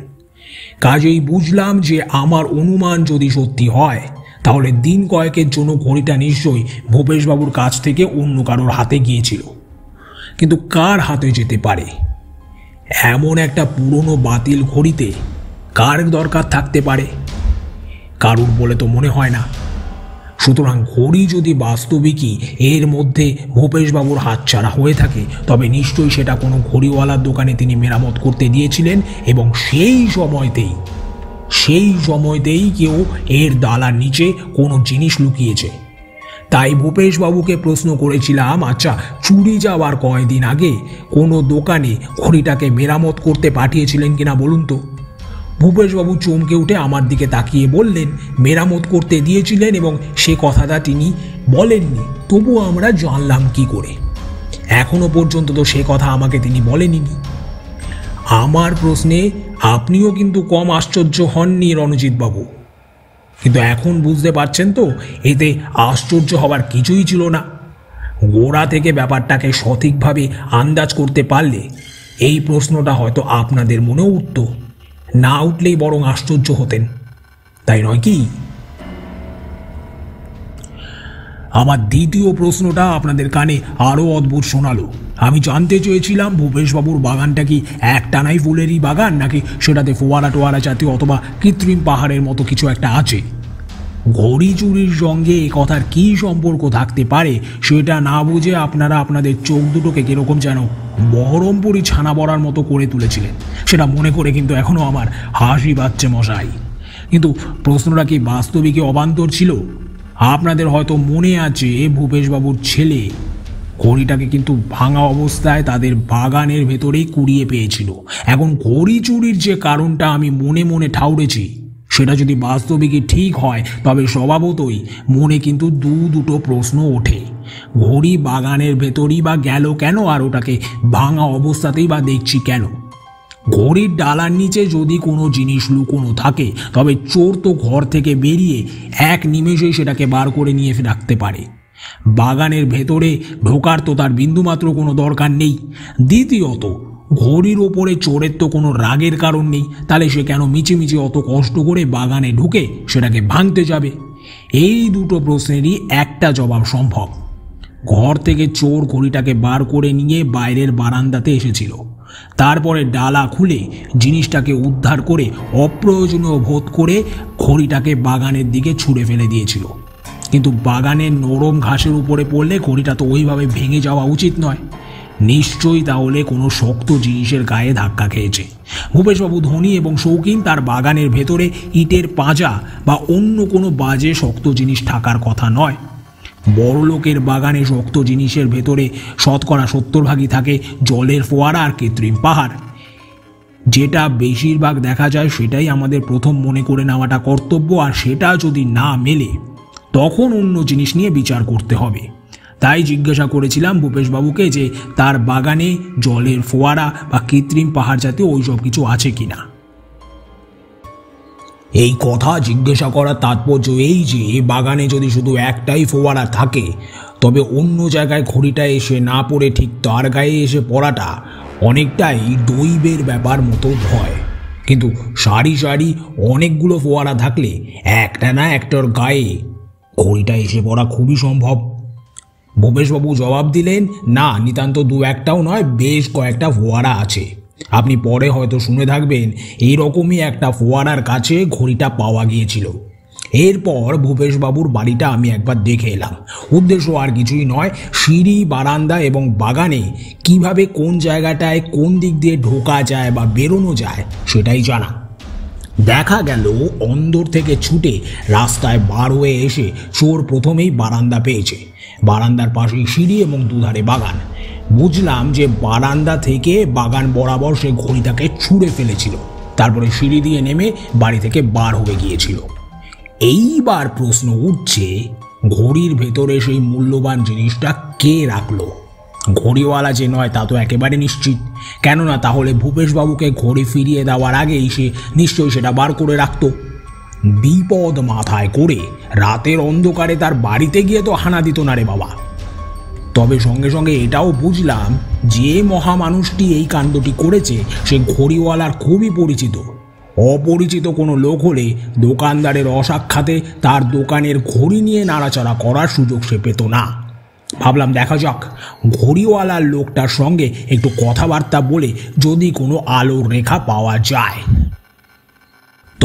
কাজেই বুঝলাম যে আমার অনুমান যদি সত্যি হয়, তাহলে দিন কয়েকের জন্য ঘড়িটা নিশ্চয়ই ভূপেশবাবুর কাছ থেকে অন্য কারোর হাতে গিয়েছিল। কিন্তু কার হাতে যেতে পারে? এমন একটা পুরনো বাতিল ঘড়িতে কার দরকার থাকতে পারে। কারুর বলে তো মনে হয় না। সুতরাং ঘড়ি যদি বাস্তবিকই এর মধ্যে ভূপেশবাবুর হাতছাড়া হয়ে থাকে, তবে নিশ্চয়ই সেটা কোনো ঘড়িওয়ালার দোকানে তিনি মেরামত করতে দিয়েছিলেন এবং সেই সময়তেই সেই সময়তেই কেউ এর দালার নিচে কোনো জিনিস লুকিয়েছে। তাই ভূপেশবাবুকে প্রশ্ন করেছিলাম আচ্ছা চুরি যাওয়ার কয়েকদিন আগে কোনো দোকানে ঘড়িটাকে মেরামত করতে পাঠিয়েছিলেন কিনা বলুন তো? ভূপেশবাবু চমকে উঠে আমার দিকে তাকিয়ে বললেন, মেরামত করতে দিয়েছিলেন এবং সে কথাটা তিনি বলেননি, তবু আমরা জানলাম কি করে? এখনও পর্যন্ত তো সে কথা আমাকে তিনি বলেনি আমার প্রশ্নে আপনিও কিন্তু কম আশ্চর্য হননি রণজিৎবাবু। কিন্তু এখন বুঝতে পারছেন তো, এতে আশ্চর্য হবার কিছুই ছিল না। গোড়া থেকে ব্যাপারটাকে সঠিকভাবে আন্দাজ করতে পারলে এই প্রশ্নটা হয়তো আপনাদের মনেও উঠত। না উঠলেই বরং আশ্চর্য হতেন। তাই নয় কি? আমার দ্বিতীয় প্রশ্নটা আপনাদের কানে আরও অদ্ভুত শোনালো। আমি জানতে চেয়েছিলাম ভূপেশবাবুর বাগানটা কি একটানাই ফুলেরই বাগান, নাকি সেটাতে ফোয়ারা টোয়ারা জাতীয় অথবা কৃত্রিম পাহাড়ের মতো কিছু একটা আছে? ঘড়ি চুরির সঙ্গে এ কথার কী সম্পর্ক থাকতে পারে, সেটা না বুঝে আপনারা আপনাদের চোখ দুটোকে কীরকম যেন বহরমপুরি ছানা বড়ার মতো করে তুলেছিলেন। সেটা মনে করে কিন্তু এখনও আমার হাসি পাচ্ছে মশাই। কিন্তু প্রশ্নটা কি বাস্তবিকে অবান্তর ছিল? আপনাদের হয়তো মনে আছে ভূপেশবাবুর ছেলে। ঘড়িটাকে কিন্তু ভাঙা অবস্থায় তাদের বাগানের ভেতরেই কুড়িয়ে পেয়েছিল। এখন ঘড়ি চুরির যে কারণটা আমি মনে মনে ঠাউরেছি, সেটা যদি বাস্তবিকই ঠিক হয়, তবে স্বভাবতই মনে কিন্তু দু দুটো প্রশ্ন ওঠে। ঘড়ি বাগানের ভেতরই বা গেল কেন আর ওটাকে ভাঙা অবস্থাতেই বা দেখছি কেন? ঘড়ির ডালার নিচে যদি কোনো জিনিস লুকোনো থাকে, তবে চোর তো ঘর থেকে বেরিয়ে এক নিমেষেই সেটাকে বার করে নিয়ে রাখতে পারে। বাগানের ভেতরে ঢোকার তো তার বিন্দুমাত্র কোনো দরকার নেই। দ্বিতীয়ত, ঘড়ির ওপরে চোরের তো কোনো রাগের কারণ নেই। তাহলে সে কেন মিচিমিচি অত কষ্ট করে বাগানে ঢুকে সেটাকে ভাঙতে যাবে? এই দুটো প্রশ্নেরই একটা জবাব সম্ভব। ঘর থেকে চোর ঘড়িটাকে বার করে নিয়ে বাইরের বারান্দাতে এসেছিল। তারপরে ডালা খুলে জিনিসটাকে উদ্ধার করে অপ্রয়োজনীয় বোধ করে ঘড়িটাকে বাগানের দিকে ছুঁড়ে ফেলে দিয়েছিল। কিন্তু বাগানের নরম ঘাসের উপরে পড়লে ঘড়িটা তো ওইভাবে ভেঙে যাওয়া উচিত নয়। নিশ্চয়ই তাহলে কোনো শক্ত জিনিসের গায়ে ধাক্কা খেয়েছে। ভূপেশবাবু ধনী এবং শৌখিন তার বাগানের ভেতরে ইটের পাঁজা বা অন্য কোনো বাজে শক্ত জিনিস থাকার কথা নয়। বড় লোকের বাগানে শক্ত জিনিসের ভেতরে শতকরা সত্তর ভাগই থাকে জলের ফোয়ারা আর কৃত্রিম পাহাড়। যেটা বেশিরভাগ দেখা যায় সেটাই আমাদের প্রথম মনে করে নেওয়াটা কর্তব্য আর সেটা যদি না মেলে, তখন অন্য জিনিস নিয়ে বিচার করতে হবে। তাই জিজ্ঞাসা করেছিলাম ভূপেশবাবুকে যে তার বাগানে জলের ফোয়ারা বা কৃত্রিম পাহাড় জাতীয় ওই সব কিছু আছে কিনা। এই কথা জিজ্ঞাসা করার তাৎপর্য এই যে বাগানে যদি শুধু একটাই ফোয়ারা থাকে, তবে অন্য জায়গায় ঘড়িটা এসে না পড়ে ঠিক তার গায়ে এসে পড়াটা অনেকটাই দৈবের ব্যাপার মতো হয় কিন্তু সারি সারি অনেকগুলো ফোয়ারা থাকলে একটা না একটার গায়ে ঘড়িটা এসে পড়া খুবই সম্ভব। ভূপেশবাবু জবাব দিলেন, না, নিতান্ত দু একটাও নয়, বেশ কয়েকটা ফোয়ারা আছে। আপনি পরে হয়তো শুনে থাকবেন, এইরকমই একটা ফোয়ারার কাছে ঘড়িটা পাওয়া গিয়েছিল। এরপর ভূপেশবাবুর বাড়িটা আমি একবার দেখে এলাম। উদ্দেশ্য আর কিছুই নয়, সিঁড়ি, বারান্দা এবং বাগানে কীভাবে কোন জায়গাটায় কোন দিক দিয়ে ঢোকা যায় বা বেরোনো যায় সেটাই জানা। দেখা গেল অন্দর থেকে ছুটে রাস্তায় বার হয়ে এসে চোর প্রথমেই বারান্দা পেয়েছে। বারান্দার পাশেই সিঁড়ি এবং দুধারে বাগান। বুঝলাম যে বারান্দা থেকে বাগান বরাবর সে ঘড়িটাকে ছুঁড়ে ফেলেছিল। তারপরে সিঁড়ি দিয়ে নেমে বাড়ি থেকে বার হয়ে গিয়েছিল। এইবার প্রশ্ন উঠছে, ঘড়ির ভেতরে সেই মূল্যবান জিনিসটা কে রাখল? ঘড়িওয়ালা যে নয়, তা তো একেবারে নিশ্চিত। কেননা তাহলে ভূপেশবাবুকে ঘড়ি ফিরিয়ে দেওয়ার আগেই সে নিশ্চয়ই সেটা বার করে রাখতো। বিপদ মাথায় করে রাতের অন্ধকারে তার বাড়িতে গিয়ে তো হানা দিত না রে বাবা। তবে সঙ্গে সঙ্গে এটাও বুঝলাম যে মহামানুষটি এই কাণ্ডটি করেছে, সে ঘড়িওয়ালার খুবই পরিচিত। অপরিচিত কোনো লোক হলে দোকানদারের অসাক্ষাতে তার দোকানের ঘড়ি নিয়ে নাড়াচাড়া করার সুযোগ সে পেত না। ভাবলাম দেখা যাক, ঘড়িওয়ালার লোকটার সঙ্গে একটু কথাবার্তা বলে যদি কোনো আলোর রেখা পাওয়া যায়।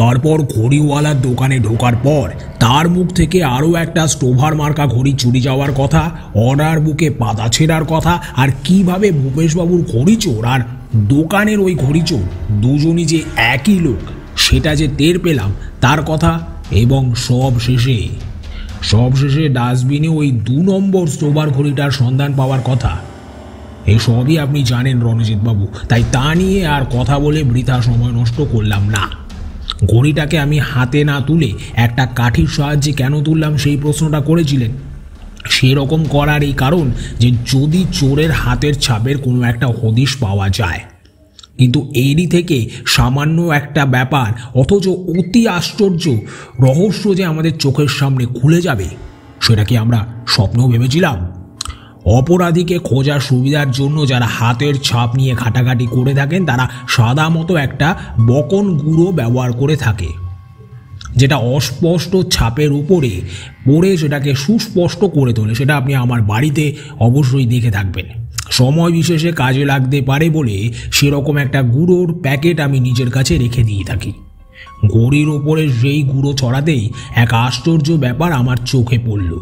তারপর ঘড়িওয়ালার দোকানে ঢোকার পর তার মুখ থেকে আরও একটা স্টোভার মার্কা ঘড়ি চুরি যাওয়ার কথা, অর্ডার বুকে পাতা ছেঁড়ার কথা আর কীভাবে ভূপেশবাবুর ঘড়ি চোর আর দোকানের ওই ঘড়ি চোর দুজনই যে একই লোক সেটা যে টের পেলাম তার কথা এবং সব শেষে সব শেষে ডাস্টবিনে ওই দু নম্বর স্টোভার ঘড়িটার সন্ধান পাওয়ার কথা। এসবই আপনি জানেন রণজিৎবাবু, তাই তা নিয়ে আর কথা বলে বৃথা সময় নষ্ট করলাম না। ঘড়িটাকে আমি হাতে না তুলে একটা কাঠির সাহায্যে কেন তুললাম সেই প্রশ্নটা করেছিলেন? সেরকম করার এই কারণ যে যদি চোরের হাতের ছাপের কোনো একটা হদিশ পাওয়া যায়, কিন্তু এরই থেকে সামান্য একটা ব্যাপার, অথচ অতি আশ্চর্য রহস্য যে আমাদের চোখের সামনে খুলে যাবে, সেটা কি আমরা স্বপ্ন ভেবেছিলাম? অপরাধীকে খোঁজার সুবিধার জন্য যারা হাতের ছাপ নিয়ে ঘাটাঘাটি করে থাকেন, তারা সাদা মতো একটা বকন গুঁড়ো ব্যবহার করে থাকে, যেটা অস্পষ্ট ছাপের উপরে পড়ে সেটাকে সুস্পষ্ট করে তোলে। সেটা আপনি আমার বাড়িতে অবশ্যই দেখে থাকবেন। সময় বিশেষে কাজে লাগতে পারে বলে সেরকম একটা গুঁড়োর প্যাকেট আমি নিজের কাছে রেখে দিয়ে থাকি। ঘড়ির ওপরে সেই গুঁড়ো ছড়াতেই এক আশ্চর্য ব্যাপার আমার চোখে পড়ল।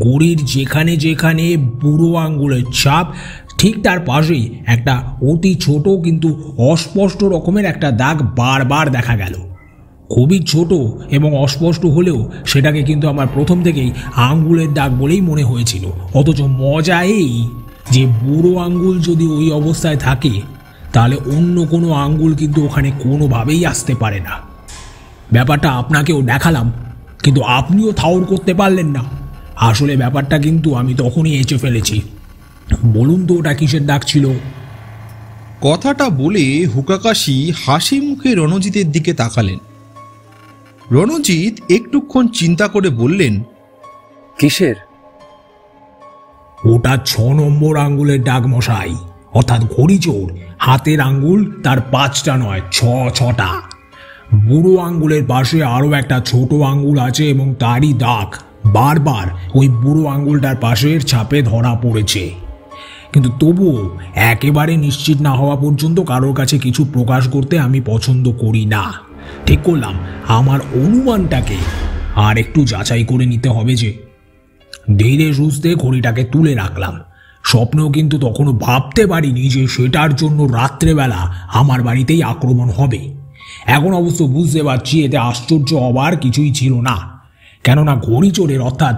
ঘড়ির যেখানে যেখানে বুড়ো আঙ্গুলের ছাপ ঠিক তার পাশেই একটা অতি ছোট কিন্তু অস্পষ্ট রকমের একটা দাগ বারবার দেখা গেল। খুবই ছোট এবং অস্পষ্ট হলেও সেটাকে কিন্তু আমার প্রথম থেকেই আঙ্গুলের দাগ বলেই মনে হয়েছিল। অথচ মজা এই যে বুড়ো আঙ্গুল যদি ওই অবস্থায় থাকে, তাহলে অন্য কোনো আঙ্গুল কিন্তু ওখানে কোনোভাবেই আসতে পারে না। ব্যাপারটা আপনাকেও দেখালাম, কিন্তু আপনিও থাউর করতে পারলেন না। আসলে ব্যাপারটা কিন্তু আমি তখনই এঁচে ফেলেছি। বলুন তো ওটা কিসের ডাক ছিল? কথাটা বলে হুকাকাশি হাসি মুখে রণজিতের দিকে তাকালেন। রণজিৎ একটুক্ষণ চিন্তা করে বললেন কিসের? ওটা ছ নম্বর আঙ্গুলের ডাক মশাই অর্থাৎ ঘড়িচোর হাতের আঙ্গুল তার পাঁচটা নয় ছ ছটা। বুড়ো আঙ্গুলের পাশে আরও একটা ছোট আঙ্গুল আছে এবং তারই দাগ। বারবার ওই বুড়ো আঙ্গুলটার পাশের ছাপে ধরা পড়েছে। কিন্তু তবুও একেবারে নিশ্চিত না হওয়া পর্যন্ত কারোর কাছে কিছু প্রকাশ করতে আমি পছন্দ করি না। ঠিক করলাম, আমার অনুমানটাকে আর একটু যাচাই করে নিতে হবে যে ধীরে সুস্থে ঘড়িটাকে তুলে রাখলাম। স্বপ্নেও কিন্তু তখনও ভাবতে পারিনি যে সেটার জন্য রাত্রেবেলা আমার বাড়িতেই আক্রমণ হবে। এখন অবশ্য বুঝতে পারছি এতে আশ্চর্য হবার কিছুই ছিল না। কেননা ঘড়ি চোরের অর্থাৎ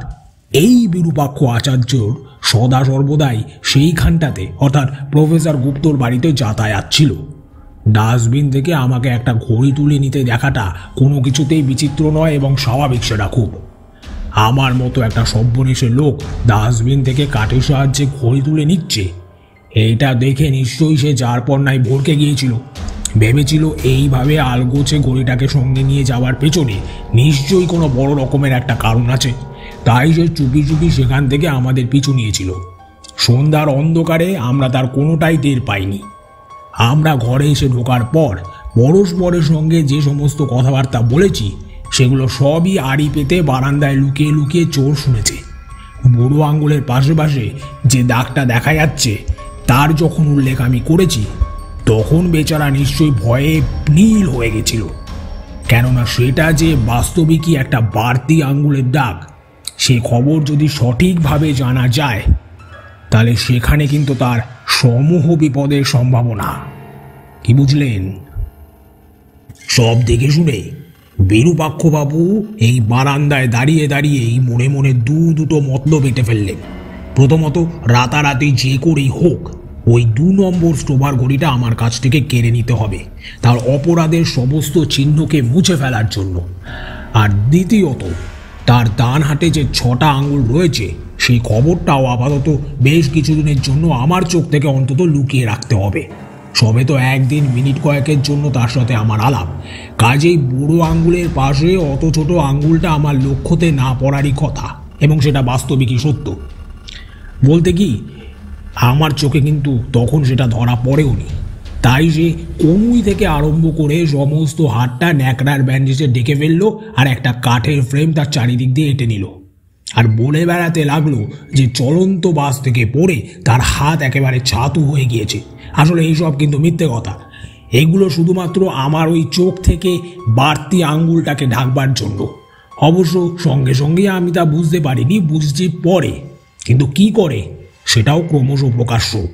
এই বিরূপাক্ষ আচার্যর সদা সর্বদাই সেইখানটাতে, অর্থাৎ প্রফেসর গুপ্তর বাড়িতে যাতায়াত ছিল। ডাস্টবিন থেকে আমাকে একটা ঘড়ি তুলে নিতে দেখাটা কোনো কিছুতেই বিচিত্র নয় এবং স্বাভাবিক সেটা খুব। আমার মতো একটা সভ্যনিশের লোক ডাস্টবিন থেকে কাঠের সাহায্যে ঘড়ি তুলে নিচ্ছে। এইটা দেখে নিশ্চয়ই সে যার পর নাই ভরকে গিয়েছিল। ভেবেছিল এইভাবে আলগোছে গড়িটাকে সঙ্গে নিয়ে যাওয়ার পেছনে নিশ্চয়ই কোনো বড় রকমের একটা কারণ আছে। তাই সে চুপি চুপি সেখান থেকে আমাদের পিছু নিয়েছিল। সন্ধ্যার অন্ধকারে আমরা তার কোনোটাই টের পাইনি। আমরা ঘরে এসে ঢোকার পর পরস্পরের সঙ্গে যে সমস্ত কথাবার্তা বলেছি, সেগুলো সবই আড়ি পেতে বারান্দায় লুকিয়ে লুকিয়ে চোর শুনেছে। বুড়ো আঙ্গুলের পাশে পাশে যে দাগটা দেখা যাচ্ছে, তার যখন উল্লেখ আমি করেছি তখন বেচারা নিশ্চয়ই ভয়ে নীল হয়ে গেছিল। কেননা সেটা যে বাস্তবিকই একটা বাড়তি আঙ্গুলের দাগ, সে খবর যদি সঠিকভাবে জানা যায়, তাহলে সেখানে কিন্তু তার সমূহ বিপদের সম্ভাবনা। কি বুঝলেন? সব দেখে শুনে বিরূপাক্ষবাবু এই বারান্দায় দাঁড়িয়ে দাঁড়িয়েই মনে মনে দু দুটো মতলব এঁটে ফেললেন। প্রথমত রাতারাতি যে করেই হোক ওই দু নম্বর স্টোভার ঘড়িটা আমার কাছ থেকে কেড়ে নিতে হবে। তার অপরাধের সমস্ত চিহ্নকে মুছে ফেলার জন্য। আর দ্বিতীয়ত, তার ডান হাতে যে ছটা আঙুল রয়েছে, সেই খবরটাও আপাতত বেশ কিছুদিনের জন্য আমার চোখ থেকে অন্তত লুকিয়ে রাখতে হবে। সবে তো একদিন মিনিট কয়েকের জন্য তার সাথে আমার আলাপ। কাজেই বুড়ো আঙ্গুলের পাশে অত ছোট আঙ্গুলটা আমার লক্ষ্যতে না পড়ারই কথা, এবং সেটা বাস্তবিকই সত্য। বলতে কি আমার চোখে কিন্তু তখন সেটা ধরা পড়েও নি। তাই সে কনুই থেকে আরম্ভ করে সমস্ত হাতটা, ন্যাকড়ার ব্যান্ডেজে ডেকে ফেলল আর একটা কাঠের ফ্রেম তার চারিদিক দিয়ে এঁটে নিল। আর বলে বেড়াতে লাগল যে চলন্ত বাস থেকে পড়ে তার হাত একেবারে ছাতু হয়ে গিয়েছে। আসলে এইসব কিন্তু মিথ্যে কথা। এগুলো শুধুমাত্র আমার ওই চোখ থেকে বাড়তি আঙ্গুলটাকে ঢাকবার জন্য। অবশ্য সঙ্গে সঙ্গে আমি তা বুঝতে পারিনি, বুঝছি পরে। কিন্তু কি করে? সেটাও ক্রমশ প্রকাশ্য।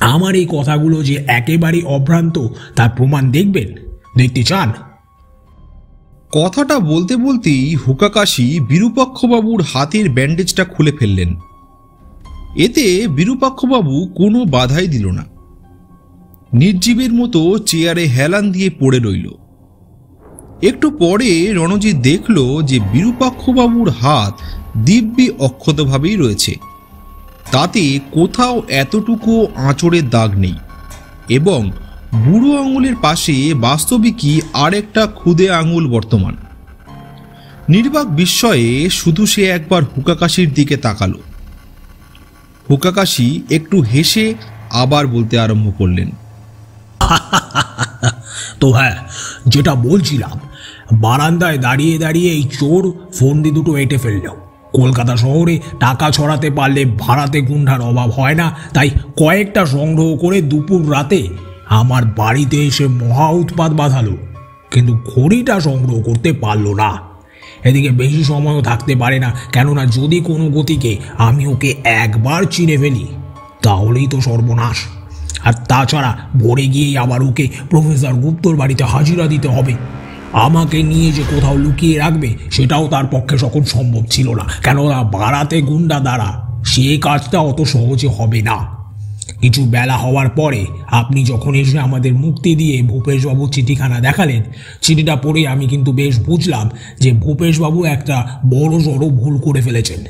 আমার এই কথাগুলো যে একেবারে অভ্রান্ত, তার প্রমাণ দেখবেন? দেখতে চান? কথাটা বলতে বলতেই হুকাকাশি বিরূপাক্ষবাবুর হাতের ব্যান্ডেজটা খুলে ফেললেন। এতে বিরূপাক্ষবাবু কোনো বাধাই দিল না। নির্জীবের মতো চেয়ারে হেলান দিয়ে পড়ে রইল। একটু পরে রণজিৎ দেখল যে বিরূপাক্ষবাবুর হাত দিব্যি অক্ষতভাবেই রয়েছে। তাতে কোথাও এতটুকু আঁচড়ের দাগ নেই। এবং বুড়ো আঙুলের পাশে বাস্তবিকই আরেকটা খুদে আঙুল বর্তমান। নির্বাক বিস্ময়ে শুধু সে একবার হুকাকাশির দিকে তাকালো। হুকাকাশি একটু হেসে আবার বলতে আরম্ভ করলেন। তো হ্যাঁ যেটা বলছিলাম, বারান্দায় দাঁড়িয়ে দাঁড়িয়ে এই চোর ফোন দিয়ে দুটো এঁটে ফেলল। কলকাতা শহরে টাকা ছড়াতে পারলে ভাড়াতে গুন্ডার অভাব হয় না। তাই কয়েকটা সংগ্রহ করে দুপুর রাতে আমার বাড়িতে এসে মহা উৎপাত বাঁধালো। কিন্তু ঘড়িটা সংগ্রহ করতে পারল না। এদিকে বেশি সময়ও থাকতে পারে না। কেননা যদি কোনো গতিকে আমি ওকে একবার চিনে ফেলি, তাহলেই তো সর্বনাশ। আর তাছাড়া ভোরে গিয়েই আবার ওকে প্রফেসর গুপ্তর বাড়িতে হাজিরা দিতে হবে। আমাকে নিয়ে যে কোথাও লুকিয়ে রাখবে, সেটাও তার পক্ষে সকল সম্ভব ছিল না। কেননা বাড়াতে গুন্ডা দ্বারা সে কাজটা অত সহজে হবে না। কিছু বেলা হওয়ার পরে আপনি যখন এসে আমাদের মুক্তি দিয়ে ভূপেশবাবু চিঠিখানা দেখালেন, চিঠিটা পড়ে আমি কিন্তু বেশ বুঝলাম যে ভূপেশবাবু একটা বড় সড়ো ভুল করে ফেলেছেন।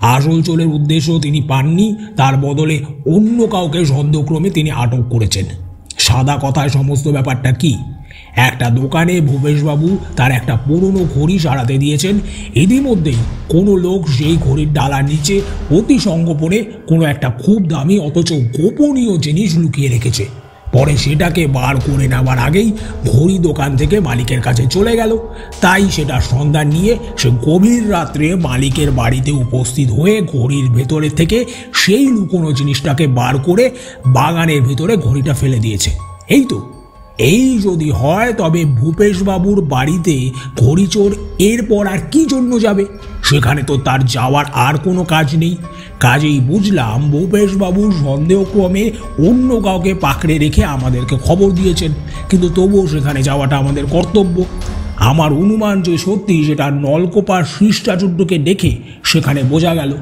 আসল চোরের উদ্দেশ্য তিনি পাননি, তার বদলে অন্য কাউকে সন্দেহক্রমে তিনি আটক করেছেন। সাদা কথায় সমস্ত ব্যাপারটা কি? একটা দোকানে ভূপেশবাবু তার একটা পুরনো ঘড়ি সারাতে দিয়েছেন। ইতিমধ্যেই কোনো লোক সেই ঘড়ির ডালার নিচে অতি সঙ্গোপনে কোনো একটা খুব দামি অথচ গোপনীয় জিনিস লুকিয়ে রেখেছে। পরে সেটাকে বার করে নেওয়ার আগেই ঘড়ি দোকান থেকে মালিকের কাছে চলে গেল। তাই সেটা সন্ধান নিয়ে সে গভীর রাত্রে মালিকের বাড়িতে উপস্থিত হয়ে ঘড়ির ভেতরে থেকে সেই লুকোনো জিনিসটাকে বার করে বাগানের ভেতরে ঘড়িটা ফেলে দিয়েছে। এই তো এই যদি হয়, তবে ভূপেশবাবুর বাড়িতে ঘড়িচোর এরপর আর কি জন্য যাবে? সেখানে তো তার যাওয়ার আর কোনো কাজ নেই। কাজেই বুঝলাম ভূপেশবাবুর সন্দেহক্রমে অন্য কাউকে পাকড়ে রেখে আমাদেরকে খবর দিয়েছেন। কিন্তু তবুও সেখানে যাওয়াটা আমাদের কর্তব্য। আমার অনুমান যে সত্যি, সেটা নলকোপার শিষ্টাচুড্ডকে দেখে সেখানে বোঝা গেল।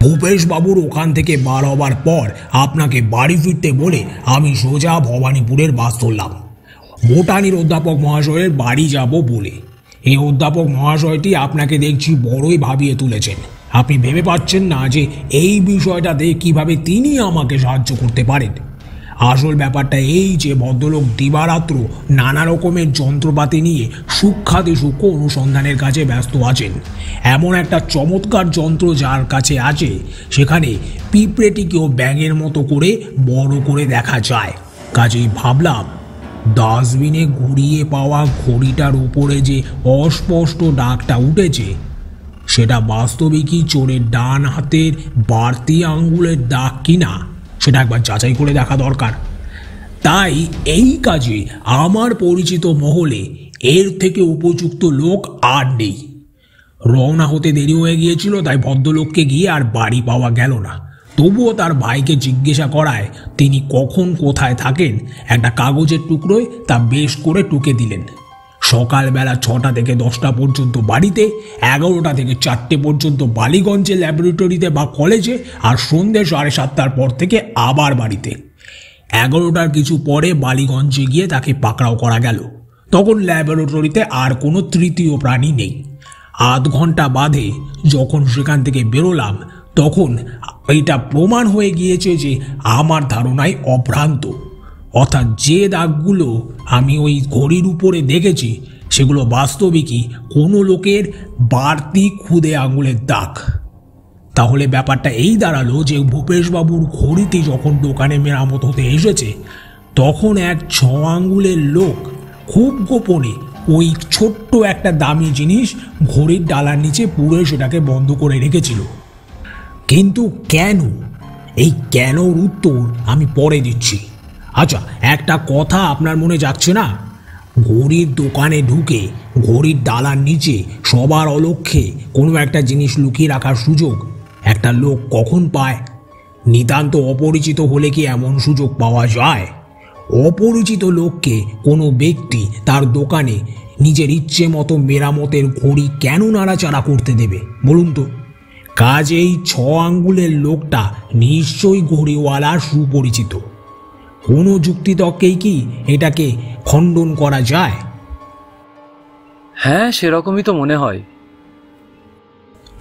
ভূপেশবাবুর ওখান থেকে বার হবার পর আপনাকে বাড়ি ফিরতে বলে আমি সোজা ভবানীপুরের বাস ধরলাম। বোটানির অধ্যাপক মহাশয়ের বাড়ি যাব বলে। এই অধ্যাপক মহাশয়টি আপনাকে দেখছি বড়ই ভাবিয়ে তুলেছেন। আপনি ভেবে পাচ্ছেন না যে এই বিষয়টাতে কীভাবে তিনি আমাকে সাহায্য করতে পারেন। আসল ব্যাপারটা এই যে ভদ্রলোক দিবারাত্র নানা রকমের যন্ত্রপাতি নিয়ে সূক্ষাতি সূক্ষ্ম অনুসন্ধানের কাজে ব্যস্ত আছেন। এমন একটা চমৎকার যন্ত্র যার কাছে আছে, সেখানে পিঁপড়েটিকেও ব্যাঙের মতো করে বড় করে দেখা যায়। কাজেই ভাবলাম ডাস্টবিনে ঘুরিয়ে পাওয়া ঘড়িটার উপরে যে অস্পষ্ট ডাকটা উঠেছে, সেটা বাস্তবিকই চোরের ডান হাতের বাড়তি আঙ্গুলের দাগ কিনা, সেটা একবার যাচাই করে দেখা দরকার। তাই এই কাজে আমার পরিচিত মহলে এর থেকে উপযুক্ত লোক আর নেই। রওনা হতে দেরি হয়ে গিয়েছিল, তাই ভদ্রলোককে গিয়ে আর বাড়ি পাওয়া গেল না। তবুও তার ভাইকে জিজ্ঞাসা করায় তিনি কখন কোথায় থাকেন, একটা কাগজের টুকরোয় তা বেশ করে টুকে দিলেন। সকালবেলা ছটা থেকে দশটা পর্যন্ত বাড়িতে, এগারোটা থেকে চারটে পর্যন্ত বালিগঞ্জে ল্যাবরেটরিতে বা কলেজে, আর সন্ধ্যে সাড়ে সাতটার পর থেকে আবার বাড়িতে। এগারোটার কিছু পরে বালিগঞ্জে গিয়ে তাকে পাকড়াও করা গেল। তখন ল্যাবরেটরিতে আর কোনো তৃতীয় প্রাণী নেই। আধ ঘণ্টা বাদে যখন সেখান থেকে বেরোলাম তখন এটা প্রমাণ হয়ে গিয়েছে যে আমার ধারণায় অভ্রান্ত। অর্থাৎ যে দাগগুলো আমি ওই ঘড়ির উপরে দেখেছি, সেগুলো বাস্তবিকই কোনো লোকের বাড়তি খুদে আঙুলের দাগ। তাহলে ব্যাপারটা এই দাঁড়াল যে ভূপেশবাবুর ঘড়িটি যখন দোকানে মেরামত হতে এসেছে, তখন এক ছ আঙ্গুলের লোক খুব গোপনে ওই ছোট্ট একটা দামি জিনিস ঘড়ির ডালার নিচে পুরো সেটাকে বন্ধ করে রেখেছিল। কিন্তু কেন? এই কেনর উত্তর আমি পরে দিচ্ছি। আচ্ছা একটা কথা আপনার মনে যাচ্ছে না? ঘড়ির দোকানে ঢুকে, ঘড়ির ডালার নিচে সবার অলক্ষ্যে কোনো একটা জিনিস লুকিয়ে রাখার সুযোগ একটা লোক কখন পায়? নিতান্ত অপরিচিত হলে কি এমন সুযোগ পাওয়া যায়? অপরিচিত লোককে কোনো ব্যক্তি তার দোকানে নিজের ইচ্ছে মতো মেরামতের ঘড়ি কেন নাড়াচাড়া করতে দেবে? বলুন তো। কাজেই ছ আঙ্গুলের লোকটা নিশ্চয়ই ঘড়িওয়ালা সুপরিচিত। কোনো যুক্তিতর্কেই কি এটাকে খণ্ডন করা যায়? হ্যাঁ সেরকমই তো মনে হয়।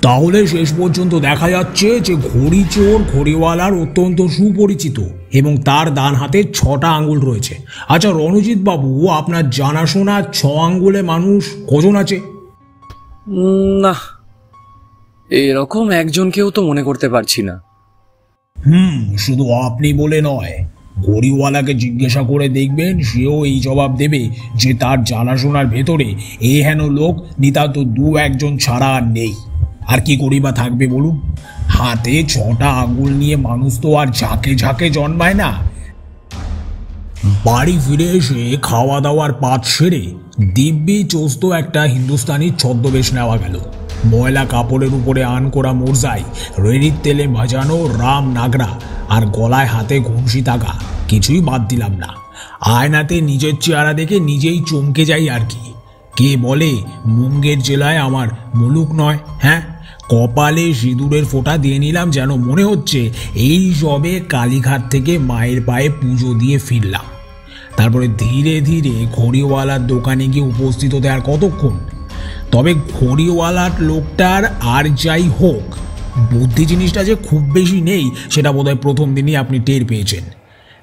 তাহলে শেষ পর্যন্ত দেখা যাচ্ছে যে ঘড়ি চোর ঘড়িওয়ালার অত্যন্ত সুপরিচিত এবং তার ডান হাতে ছটা আঙ্গুল রয়েছে। আচ্ছা রণজিৎ বাবু আপনার জানাশোনা ছ আঙ্গুলে মানুষ কজন আছে? না এরকম একজনকেও তো মনে করতে পারছি না। হুম, শুধু আপনি বলে নয়। ঘড়িওয়ালাকে জিজ্ঞাসা করে দেখবেন, সেও এই জবাব দেবে যে তার জানাশোনার ভেতরে এ হেন লোক, নিতান্ত দু একজন ছাড়া আর নেই। আর কি করি বা থাকবে বলুন? হাতে ছটা আঙুল নিয়ে মানুষ তো আর ঝাঁকে ঝাঁকে জন্মায় না। বাড়ি ফিরে এসে খাওয়া দাওয়ার পাত সেরে দিব্যি চোস্ত একটা হিন্দুস্তানি ছদ্মবেশ নেওয়া গেল। ময়লা কাপড়ের উপরে আন করা মোরজাই রেড়ির তেলে ভাজানো রাম নাগরা, আর গলায় হাতে ঘুমসি থাকা কিছুই বাদ দিলাম না। আয়নাতে নিজের চেহারা দেখে নিজেই চমকে যাই আর কি। কে বলে মুঙ্গের জেলায় আমার মুলুক নয় হ্যাঁ? কপালে সিঁদুরের ফোঁটা দিয়ে নিলাম যেন মনে হচ্ছে এই সবে কালীঘাট থেকে মায়ের পায়ে পুজো দিয়ে ফিরলাম। তারপরে ধীরে ধীরে ঘড়িওয়ালার দোকানে গিয়ে উপস্থিত হতে আর কতক্ষণ? তবে ঘড়িওয়ালার লোকটার আর যাই হোক, বুদ্ধি জিনিসটা যে খুব বেশি নেই, সেটা বোধহয় প্রথম দিনই আপনি টের পেয়েছেন।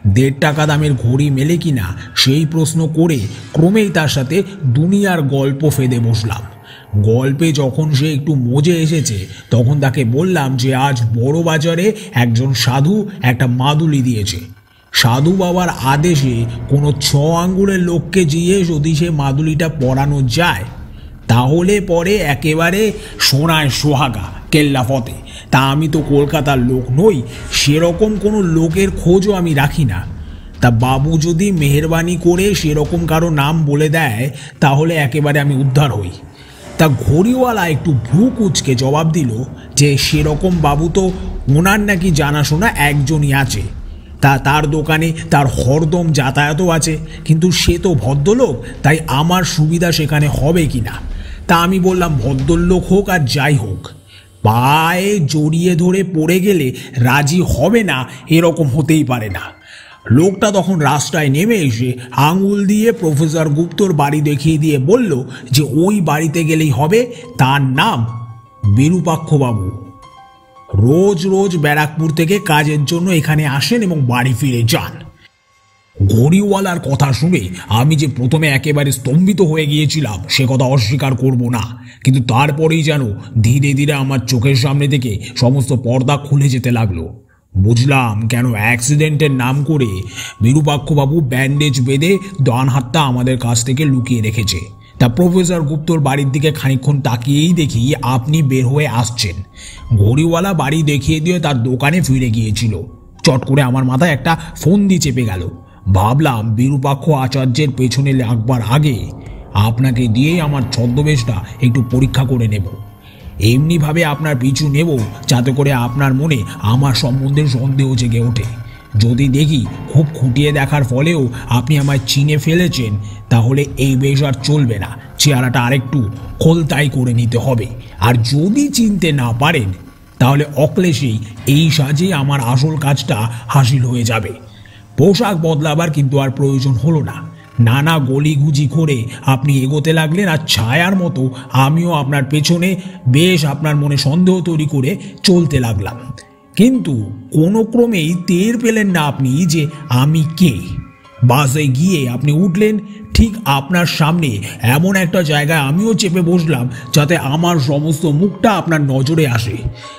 দেড় টাকা দামের ঘড়ি মেলে কিনা সেই প্রশ্ন করে ক্রমেই তার সাথে দুনিয়ার গল্প ফেদে বসলাম। গল্পে যখন সে একটু মজে এসেছে, তখন তাকে বললাম যে আজ বড় বাজারে একজন সাধু একটা মাদুলি দিয়েছে। সাধু বাবার আদেশে কোনো ছ আঙ্গুলের লোককে গিয়ে যদি সে মাদুলিটা পরানো যায় তাহলে পরে একেবারে সোনায় সোহাগা, কেল্লা ফতে তা আমি তো কলকাতার লোক নই, সেরকম কোনো লোকের খোঁজও আমি রাখি না। তা বাবু যদি মেহরবানি করে সেরকম কারও নাম বলে দেয়, তাহলে একেবারে আমি উদ্ধার হই। তা ঘড়িওয়ালা একটু ভ্রু কুচকে জবাব দিল যে সেরকম বাবু তো ওনার নাকি জানাশোনা একজনই আছে। তা তার দোকানে তার হরদম যাতায়াতও আছে, কিন্তু সে তো ভদ্রলোক, তাই আমার সুবিধা সেখানে হবে কি না তা আমি বললাম, ভদ্রলোক হোক আর যাই হোক, পায়ে জড়িয়ে ধরে পড়ে গেলে রাজি হবে না, এরকম হতেই পারে না। লোকটা তখন রাস্তায় নেমে এসে আঙুল দিয়ে প্রফেসর গুপ্তর বাড়ি দেখিয়ে দিয়ে বলল যে, ওই বাড়িতে গেলেই হবে, তার নাম বিরূপাক্ষবাবু। রোজ রোজ ব্যারাকপুর থেকে কাজের জন্য এখানে আসেন এবং বাড়ি ফিরে যান। ঘড়িওয়ালার কথা শুনে আমি যে প্রথমে একেবারে স্তম্ভিত হয়ে গিয়েছিলাম, সে কথা অস্বীকার করব না। কিন্তু তারপরেই যেন ধীরে ধীরে আমার চোখের সামনে থেকে সমস্ত পর্দা খুলে যেতে লাগল। বুঝলাম কেন অ্যাক্সিডেন্টের নাম করে বিরূপাক্ষবাবু ব্যান্ডেজ বেঁধে ডান হাতটা আমাদের কাছ থেকে লুকিয়ে রেখেছে। তা প্রফেসর গুপ্তর বাড়ির দিকে খানিকক্ষণ তাকিয়েই দেখি আপনি বের হয়ে আসছেন। ঘড়িওয়ালা বাড়ি দেখিয়ে দিয়ে তার দোকানে ফিরে গিয়েছিল। চট করে আমার মাথায় একটা ফোন দিয়ে চেপে গেল। ভাবলাম বিরূপাক্ষ আচার্যের পেছনে লাগবার আগে আপনাকে দিয়েই আমার ছদ্মবেশটা একটু পরীক্ষা করে নেব। এমনিভাবে আপনার পিছু নেব, যাতে করে আপনার মনে আমার সম্বন্ধে সন্দেহ জেগে ওঠে। যদি দেখি খুব খুঁটিয়ে দেখার ফলেও আপনি আমায় চিনে ফেলেছেন, তাহলে এই বেশ আর চলবে না। চেহারাটা আরেকটু খোলতাই করে নিতে হবে। আর যদি চিনতে না পারেন, তাহলে অক্লেশেই এই সাজে আমার আসল কাজটা হাসিল হয়ে যাবে। পোশাক বদলাবার কিন্তু আর প্রয়োজন হলো না। নানা গলিগুজি করে আপনি এগোতে লাগলেন আর ছায়ার মতো আমিও আপনার পেছনে বেশ আপনার মনে সন্দেহ তৈরি করে চলতে লাগলাম। কিন্তু কোনো ক্রমেই টের পেলেন না আপনি যে আমি কে। বাসে গিয়ে আপনি উঠলেন, ঠিক আপনার সামনে এমন একটা জায়গায় আমিও চেপে বসলাম যাতে আমার সমস্ত মুখটা আপনার নজরে আসে।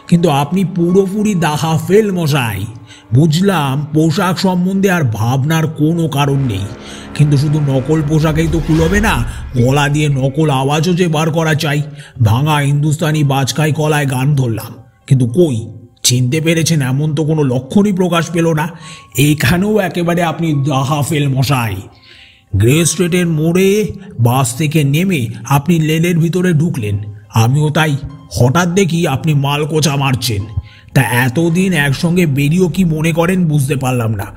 কিন্তু আপনি পুরোপুরি দাহা ফেল মশাই। বুঝলাম পোশাক সম্বন্ধে আর ভাবনার কোনো কারণ নেই। কিন্তু শুধু নকল পোশাকেই তো কুলবে না, গলা দিয়ে নকল আওয়াজও যে বার করা চাই। ভাঙা হিন্দুস্তানি বাজকাই কলায় গান ধরলাম। কিন্তু কই, চিনতে পেরেছেন এমন তো কোনো লক্ষণই প্রকাশ পেল না? এইখানেও একেবারে আপনি দাহা ফেল মশাই। গ্রে স্ট্রিটের মোড়ে বাস থেকে নেমে আপনি লেনের ভিতরে ঢুকলেন। আমিও তাই, হঠাৎ দেখি আপনি মালকোচা মারছেন। তা এতদিন একসঙ্গে বেরিয়েও কি মনে করেন বুঝতে পারলাম না।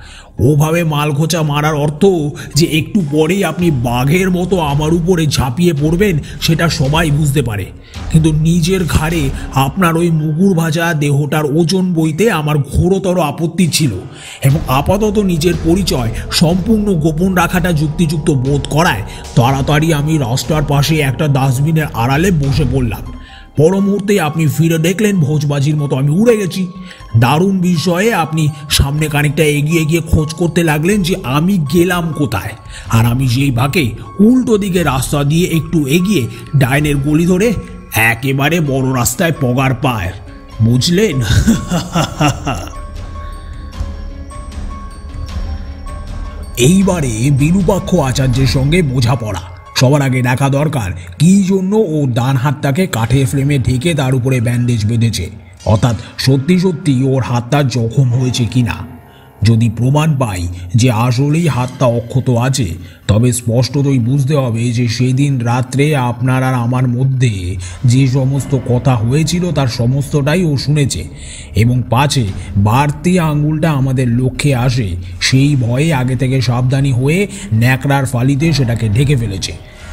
ওভাবে মালখোঁচা মারার অর্থ যে একটু পরেই আপনি বাঘের মতো আমার উপরে ঝাঁপিয়ে পড়বেন, সেটা সবাই বুঝতে পারে। কিন্তু নিজের ঘাড়ে আপনার ওই মুগুর ভাজা দেহটার ওজন বইতে আমার ঘোরতর আপত্তি ছিল এবং আপাতত নিজের পরিচয় সম্পূর্ণ গোপন রাখাটা যুক্তিযুক্ত বোধ করায় তাড়াতাড়ি আমি রাস্তার পাশে একটা ডাস্টবিনের আড়ালে বসে পড়লাম। পর মুহূর্তে আপনি ফিরে দেখলেন ভোজবাজির মতো, আমি উড়ে গেছি। দারুণ বিষয়ে আপনি সামনে খানিকটা এগিয়ে গিয়ে খোঁজ করতে লাগলেন যে আমি গেলাম কোথায়। আর আমি যেই ভাগে উল্টো দিকে রাস্তা দিয়ে একটু এগিয়ে ডাইনের গলি ধরে একেবারে বড় রাস্তায় পগার পায় বুঝলেন? এইবারে বিরূপাক্ষ আচার্যের সঙ্গে বোঝাপড়া। সবার আগে দেখা দরকার কী জন্য ও ডান হাতটাকে কাঠের ফ্রেমে ঢেকে তার উপরে ব্যান্ডেজ বেঁধেছে। অর্থাৎ সত্যি সত্যি ওর হাতটা জখম হয়েছে কিনা। যদি প্রমাণ পাই যে আসলেই হাতটা অক্ষত আছে, তবে স্পষ্টতই বুঝতে হবে যে সেদিন রাত্রে আপনার আর আমার মধ্যে যে সমস্ত কথা হয়েছিল তার সমস্তটাই ও শুনেছে এবং পাছে বাড়তি আঙ্গুলটা আমাদের লক্ষ্যে আসে, সেই ভয়ে আগে থেকে সাবধানী হয়ে ন্যাকড়ার ফালিতে সেটাকে ঢেকে ফেলেছে।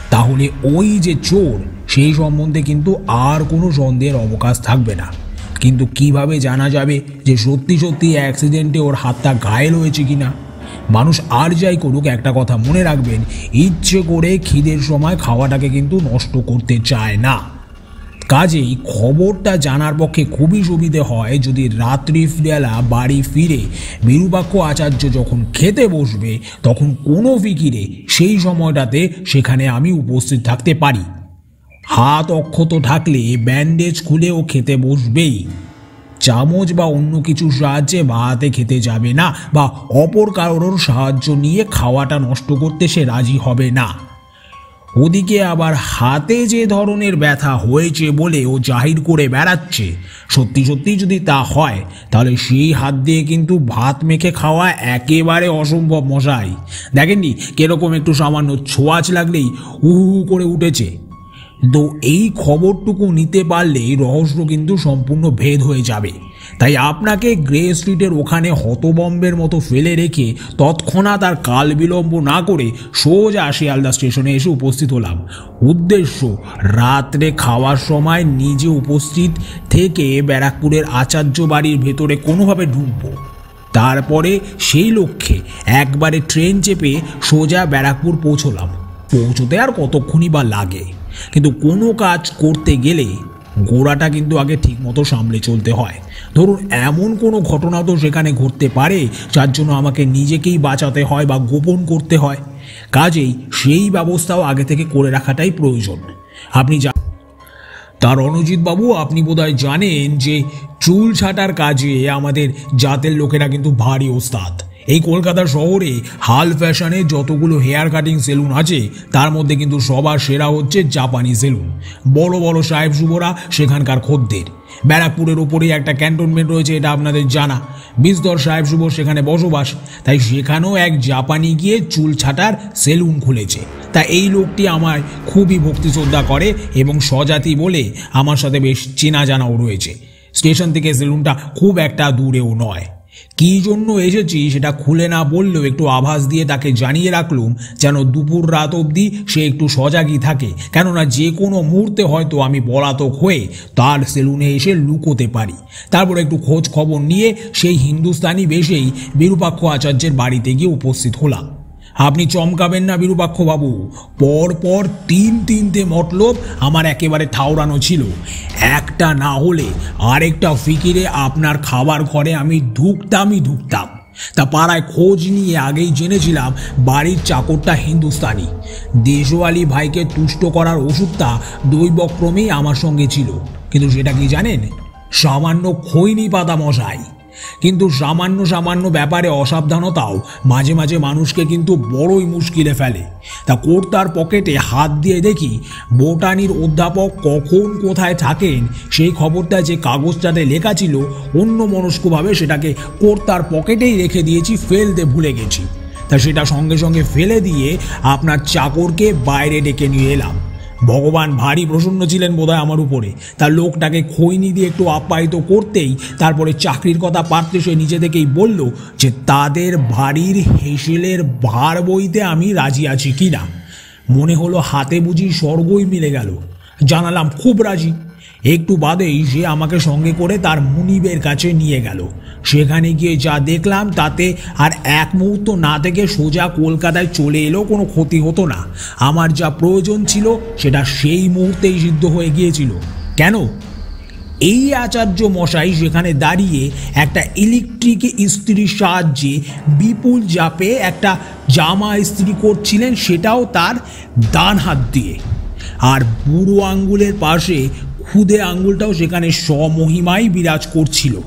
তাহলে ওই যে চোর, সেই সম্বন্ধে কিন্তু আর কোনো সন্দেহের অবকাশ থাকবে না। কিন্তু কীভাবে জানা যাবে যে সত্যি সত্যি অ্যাক্সিডেন্টে ওর হাতটা ঘায়েল হয়েছে কিনা? মানুষ আর যাই করুক, একটা কথা মনে রাখবেন, ইচ্ছে করে খিদের সময় খাওয়াটাকে কিন্তু নষ্ট করতে চায় না। কাজেই খবরটা জানার পক্ষে খুবই সুবিধে হয় যদি রাত্রিবেলা বাড়ি ফিরে বিরূপাক্ষ আচার্য যখন খেতে বসবে, তখন কোনো ফিকিরে সেই সময়টাতে সেখানে আমি উপস্থিত থাকতে পারি। হাত অক্ষত থাকলে ব্যান্ডেজ খুলেও খেতে বসবেই। চামচ বা অন্য কিছুর সাহায্যে ভাতে খেতে যাবে না বা অপর কারোর সাহায্য নিয়ে খাওয়াটা নষ্ট করতে সে রাজি হবে না। ওদিকে আবার হাতে যে ধরনের ব্যথা হয়েছে বলে ও জাহির করে বেড়াচ্ছে, সত্যি সত্যি যদি তা হয়, তাহলে সেই হাত দিয়ে কিন্তু ভাত মেখে খাওয়া একেবারে অসম্ভব মশাই। দেখেননি, কীরকম একটু সামান্য ছোঁয়াচ লাগলেই হু হু করে উঠেছে। তো এই খবরটুকু নিতে পারলে রহস্য কিন্তু সম্পূর্ণ ভেদ হয়ে যাবে। তাই আপনাকে গ্রে স্ট্রিটের ওখানে হতবম্বের মতো ফেলে রেখে তৎক্ষণাৎ আর কাল বিলম্ব না করে সোজা শিয়ালদা স্টেশনে এসে উপস্থিত হলাম। উদ্দেশ্য, রাত্রে খাওয়ার সময় নিজে উপস্থিত থেকে ব্যারাকপুরের আচার্য বাড়ির ভেতরে কোনোভাবে ঢুকবো। তারপরে সেই লক্ষ্যে একবারে ট্রেন চেপে সোজা ব্যারাকপুর পৌঁছলাম। পৌঁছতে আর কতক্ষণই বা লাগে? কিন্তু কোনো কাজ করতে গেলে গোড়াটা কিন্তু আগে ঠিকমতো সামলে চলতে হয়। ধরুন, এমন কোনো ঘটনা তো সেখানে ঘটতে পারে, যার জন্য আমাকে নিজেকেই বাঁচাতে হয় বা গোপন করতে হয়। কাজেই সেই ব্যবস্থাও আগে থেকে করে রাখাটাই প্রয়োজন। আপনি যা তার বাবু আপনি বোধহয় জানেন যে চুল ছাটার কাজে আমাদের জাতের লোকেরা কিন্তু ভারী ওস্তাদ। এই কলকাতা শহরে হাল ফ্যাশনে যতগুলো হেয়ার কাটিং সেলুন আছে, তার মধ্যে কিন্তু সবার সেরা হচ্ছে জাপানি সেলুন। বড় বড় সাহেব শুভরা, সেখানকার খদ্দের। ব্যারাকপুরের ওপরেই একটা ক্যান্টনমেন্ট রয়েছে, এটা আপনাদের জানা। বিস্তর সাহেব শুভ সেখানে বসবাস, তাই সেখানেও এক জাপানি গিয়ে চুল ছাটার সেলুন খুলেছে। তা এই লোকটি আমায় খুবই ভক্তি শ্রদ্ধা করে এবং স্বজাতি বলে আমার সাথে বেশ চেনা জানাও রয়েছে। স্টেশন থেকে সেলুনটা খুব একটা দূরেও নয়। কী জন্য এসেছি সেটা খুলে না বললেও একটু আভাস দিয়ে তাকে জানিয়ে রাখলুম যেন দুপুর রাত অবধি সে একটু সজাগই থাকে। কেননা যে কোনো মুহূর্তে হয়তো আমি পলাতক হয়ে তার সেলুনে এসে লুকোতে পারি। তারপর একটু খোঁজ খবর নিয়ে সেই হিন্দুস্তানি বেশেই বিরূপাক্ষ আচার্যের বাড়িতে গিয়ে উপস্থিত হলাম। আপনি চমকাবেন না বিরূপাক্ষ বাবু পর পর তিন তিনটে মতলব আমার একেবারে ঠাউরানো ছিল। একটা না হলে আরেকটা ফিকিরে আপনার খাবার ঘরে আমি ঢুকতামই ঢুকতাম তা পাড়ায় খোঁজ নিয়ে আগেই জেনেছিলাম বাড়ির চাকরটা হিন্দুস্তানি। দেশওয়ালি ভাইকে তুষ্ট করার ওষুধটা দৈবক্রমেই আমার সঙ্গে ছিল। কিন্তু সেটা কি জানেন? সামান্য খৈনি পাতা মশাই। কিন্তু সামান্য সামান্য ব্যাপারে অসাবধানতাও মাঝে মাঝে মানুষকে কিন্তু বড়ই মুশকিলে ফেলে। তা কর্তার পকেটে হাত দিয়ে দেখি বোটানির অধ্যাপক কখন কোথায় থাকেন, সেই খবরটা যে কাগজটাতে লেখা ছিল অন্য মনস্কভাবে সেটাকে কর্তার পকেটেই রেখে দিয়েছি, ফেলতে ভুলে গেছি। তা সেটা সঙ্গে সঙ্গে ফেলে দিয়ে আপনার চাকরকে বাইরে ডেকে নিয়ে এলাম। ভগবান ভারী প্রসন্ন ছিলেন বোধহয় আমার উপরে। তার লোকটাকে খৈনি দিয়ে একটু আপ্যায়িত করতেই তারপরে চাকরির কথা পারতে সে নিজে থেকেই বলল যে, তাদের বাড়ির হেসেলের ভার বইতে আমি রাজি আছি কিনা মনে হলো হাতে বুঝি স্বর্গই মিলে গেল। জানালাম, খুব রাজি। একটু বাদেই সে আমাকে সঙ্গে করে তার মুনিবের কাছে নিয়ে গেল। সেখানে গিয়ে যা দেখলাম তাতে আর এক মুহূর্ত না থেকে সোজা কলকাতায় চলে এলেও কোনো ক্ষতি হতো না। আমার যা প্রয়োজন ছিল সেটা সেই মুহূর্তেই সিদ্ধ হয়ে গিয়েছিল। কেন? এই আচার্য মশাই সেখানে দাঁড়িয়ে একটা ইলেকট্রিক ইস্ত্রির সাহায্যে বিপুল জাপে একটা জামা ইস্ত্রি করছিলেন, সেটাও তার ডান হাত দিয়ে। আর বুড়ো আঙ্গুলের পাশে খুদে আঙুলটাও সেখানে স্বমহিমাই বিরাজ করছিল।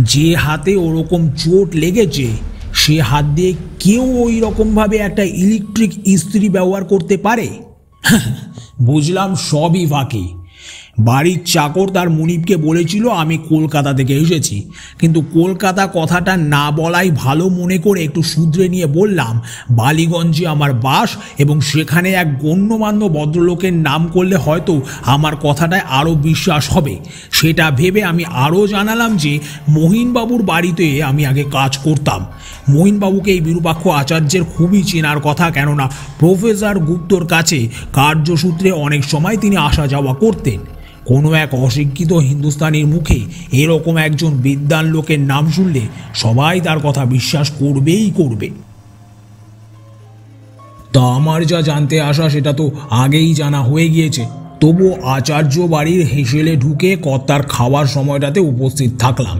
যে হাতে ওরকম চোট লেগেছে, সে হাত দিয়ে কেউ ওই রকমভাবে একটা ইলেকট্রিক ইস্ত্রি ব্যবহার করতে পারে? বুঝলাম সবই ফাঁকি। বাড়ির চাকর তার মুনিবকে বলেছিল, আমি কলকাতা থেকে এসেছি। কিন্তু কলকাতা কথাটা না বলাই ভালো মনে করে একটু শুধরে নিয়ে বললাম, বালিগঞ্জে আমার বাস এবং সেখানে এক গণ্যমান্য ভদ্রলোকের নাম করলে হয়তো আমার কথাটায় আরও বিশ্বাস হবে। সেটা ভেবে আমি আরও জানালাম যে, মহিনবাবুর বাড়িতে আমি আগে কাজ করতাম। মহিনবাবুকে এই বিরূপাক্ষ আচার্যের খুবই চেনার কথা, কেননা প্রফেসর গুপ্তর কাছে কার্যসূত্রে অনেক সময় তিনি আসা যাওয়া করতেন। কোনো এক অশিক্ষিত হিন্দুস্তানির মুখে এরকম একজন বিদ্যান লোকের নাম শুনলে সবাই তার কথা বিশ্বাস করবেই করবে। তা আমার যা জানতে আসা সেটা তো আগেই জানা হয়ে গিয়েছে। তবু আচার্য বাড়ির হেসেলে ঢুকে কর্তার খাওয়ার সময়টাতে উপস্থিত থাকলাম।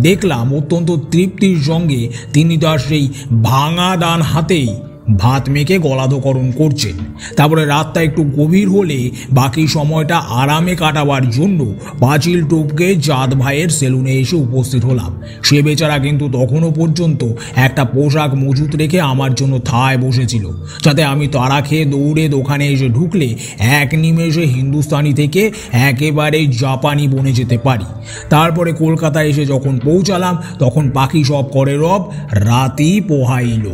দেখলাম অত্যন্ত তৃপ্তির সঙ্গে তিনি তার সেই ভাঙা দান হাতেই ভাত মেখে গলাধকরণ করছেন। তারপরে রাতটা একটু গভীর হলে বাকি সময়টা আরামে কাটাবার জন্য পাঁচিল টপকে জাত ভাইয়ের সেলুনে এসে উপস্থিত হলাম। সে বেচারা কিন্তু তখনও পর্যন্ত একটা পোশাক মজুত রেখে আমার জন্য থায় বসেছিল, যাতে আমি তাড়া খেয়ে দৌড়ে দোকানে এসে ঢুকলে এক নিমেষে হিন্দুস্তানি থেকে একেবারে জাপানি বনে যেতে পারি। তারপরে কলকাতায় এসে যখন পৌঁছালাম, তখন পাখি সব করে রব, রাতই পোহাইল।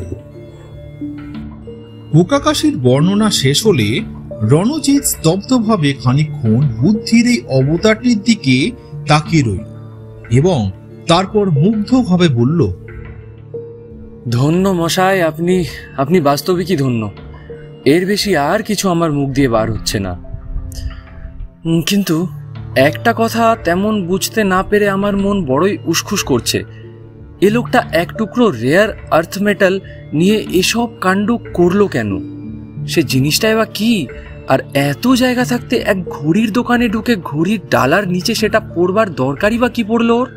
হুকাকাশির বর্ণনা শেষ হলে রণজিৎ স্তব্ধভাবে খানিকক্ষণ বুদ্ধির এই অবতারটির দিকে তাকিয়ে রইল এবং তারপর মুগ্ধভাবে বলল, ধন্য মশাই, আপনি আপনি বাস্তবিকই ধন্য। এর বেশি আর কিছু আমার মুখ দিয়ে বার হচ্ছে না। কিন্তু একটা কথা তেমন বুঝতে না পেরে আমার মন বড়ই উসখুস করছে। এ লোকটা এক টুকরো রেয়ার আর্থ মেটাল নিয়ে এসব কাণ্ড করল কেন? সে জিনিসটাই বা কি? আর এত জায়গা থাকতে এক ঘড়ির দোকানে ঢুকে ঘড়ির ডালার নিচে সেটা পড়বার দরকারই বা কি পড়ল ওর?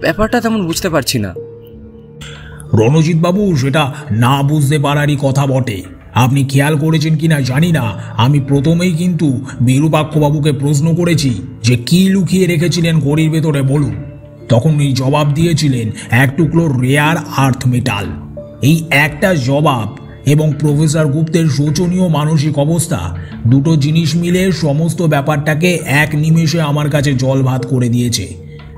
ব্যাপারটা তেমন বুঝতে পারছি না। রণজিৎ বাবু, সেটা না বুঝতে পারারই কথা বটে। আপনি খেয়াল করেছেন কি না জানি না। আমি প্রথমেই কিন্তু বিরূপাক্ষবাবুকে প্রশ্ন করেছি যে কি লুকিয়ে রেখেছিলেন ঘড়ির ভেতরে, বলুন। তখন উনি জবাব দিয়েছিলেন এক টুকরো রেয়ার আর্থ মেটাল এই একটা জবাব এবং প্রফেসর গুপ্তের শোচনীয় মানসিক অবস্থা, দুটো জিনিস মিলে সমস্ত ব্যাপারটাকে এক নিমেষে আমার কাছে জল ভাত করে দিয়েছে।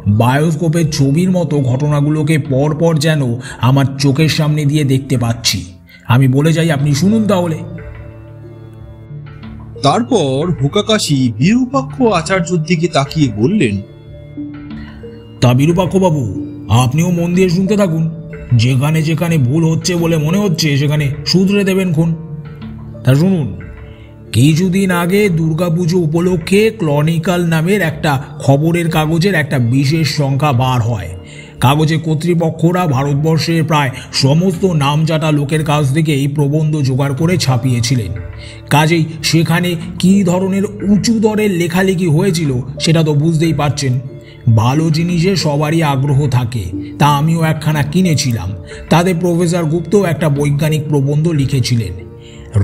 বায়োস্কোপের ছবির মতো ঘটনাগুলোকে পরপর যেন আমার চোখের সামনে দিয়ে দেখতে পাচ্ছি। আমি বলে যাই, আপনি শুনুন তাহলে। তারপর হুকাকাশি বিরূপাক্ষ আচার্যর দিকে তাকিয়ে বললেন তা বিরূপাক্ষবাবু আপনিও মন দিয়ে শুনতে থাকুন। যেখানে যেখানে ভুল হচ্ছে বলে মনে হচ্ছে, সেখানে শুধরে দেবেন খুন। তা শুনুন, কিছুদিন আগে দুর্গাপুজো উপলক্ষে ক্লনিকাল নামের একটা খবরের কাগজের একটা বিশেষ সংখ্যা বার হয়। কাগজে কর্তৃপক্ষরা ভারতবর্ষের প্রায় সমস্ত নামজাটা লোকের কাছ থেকে এই প্রবন্ধ জোগাড় করে ছাপিয়েছিলেন। কাজেই সেখানে কী ধরনের উঁচু দরের লেখালেখি হয়েছিল, সেটা তো বুঝতেই পারছেন। ভালো জিনিসে সবারই আগ্রহ থাকে। তা আমিও একখানা কিনেছিলাম। তাতে প্রফেসর গুপ্ত একটা বৈজ্ঞানিক প্রবন্ধ লিখেছিলেন।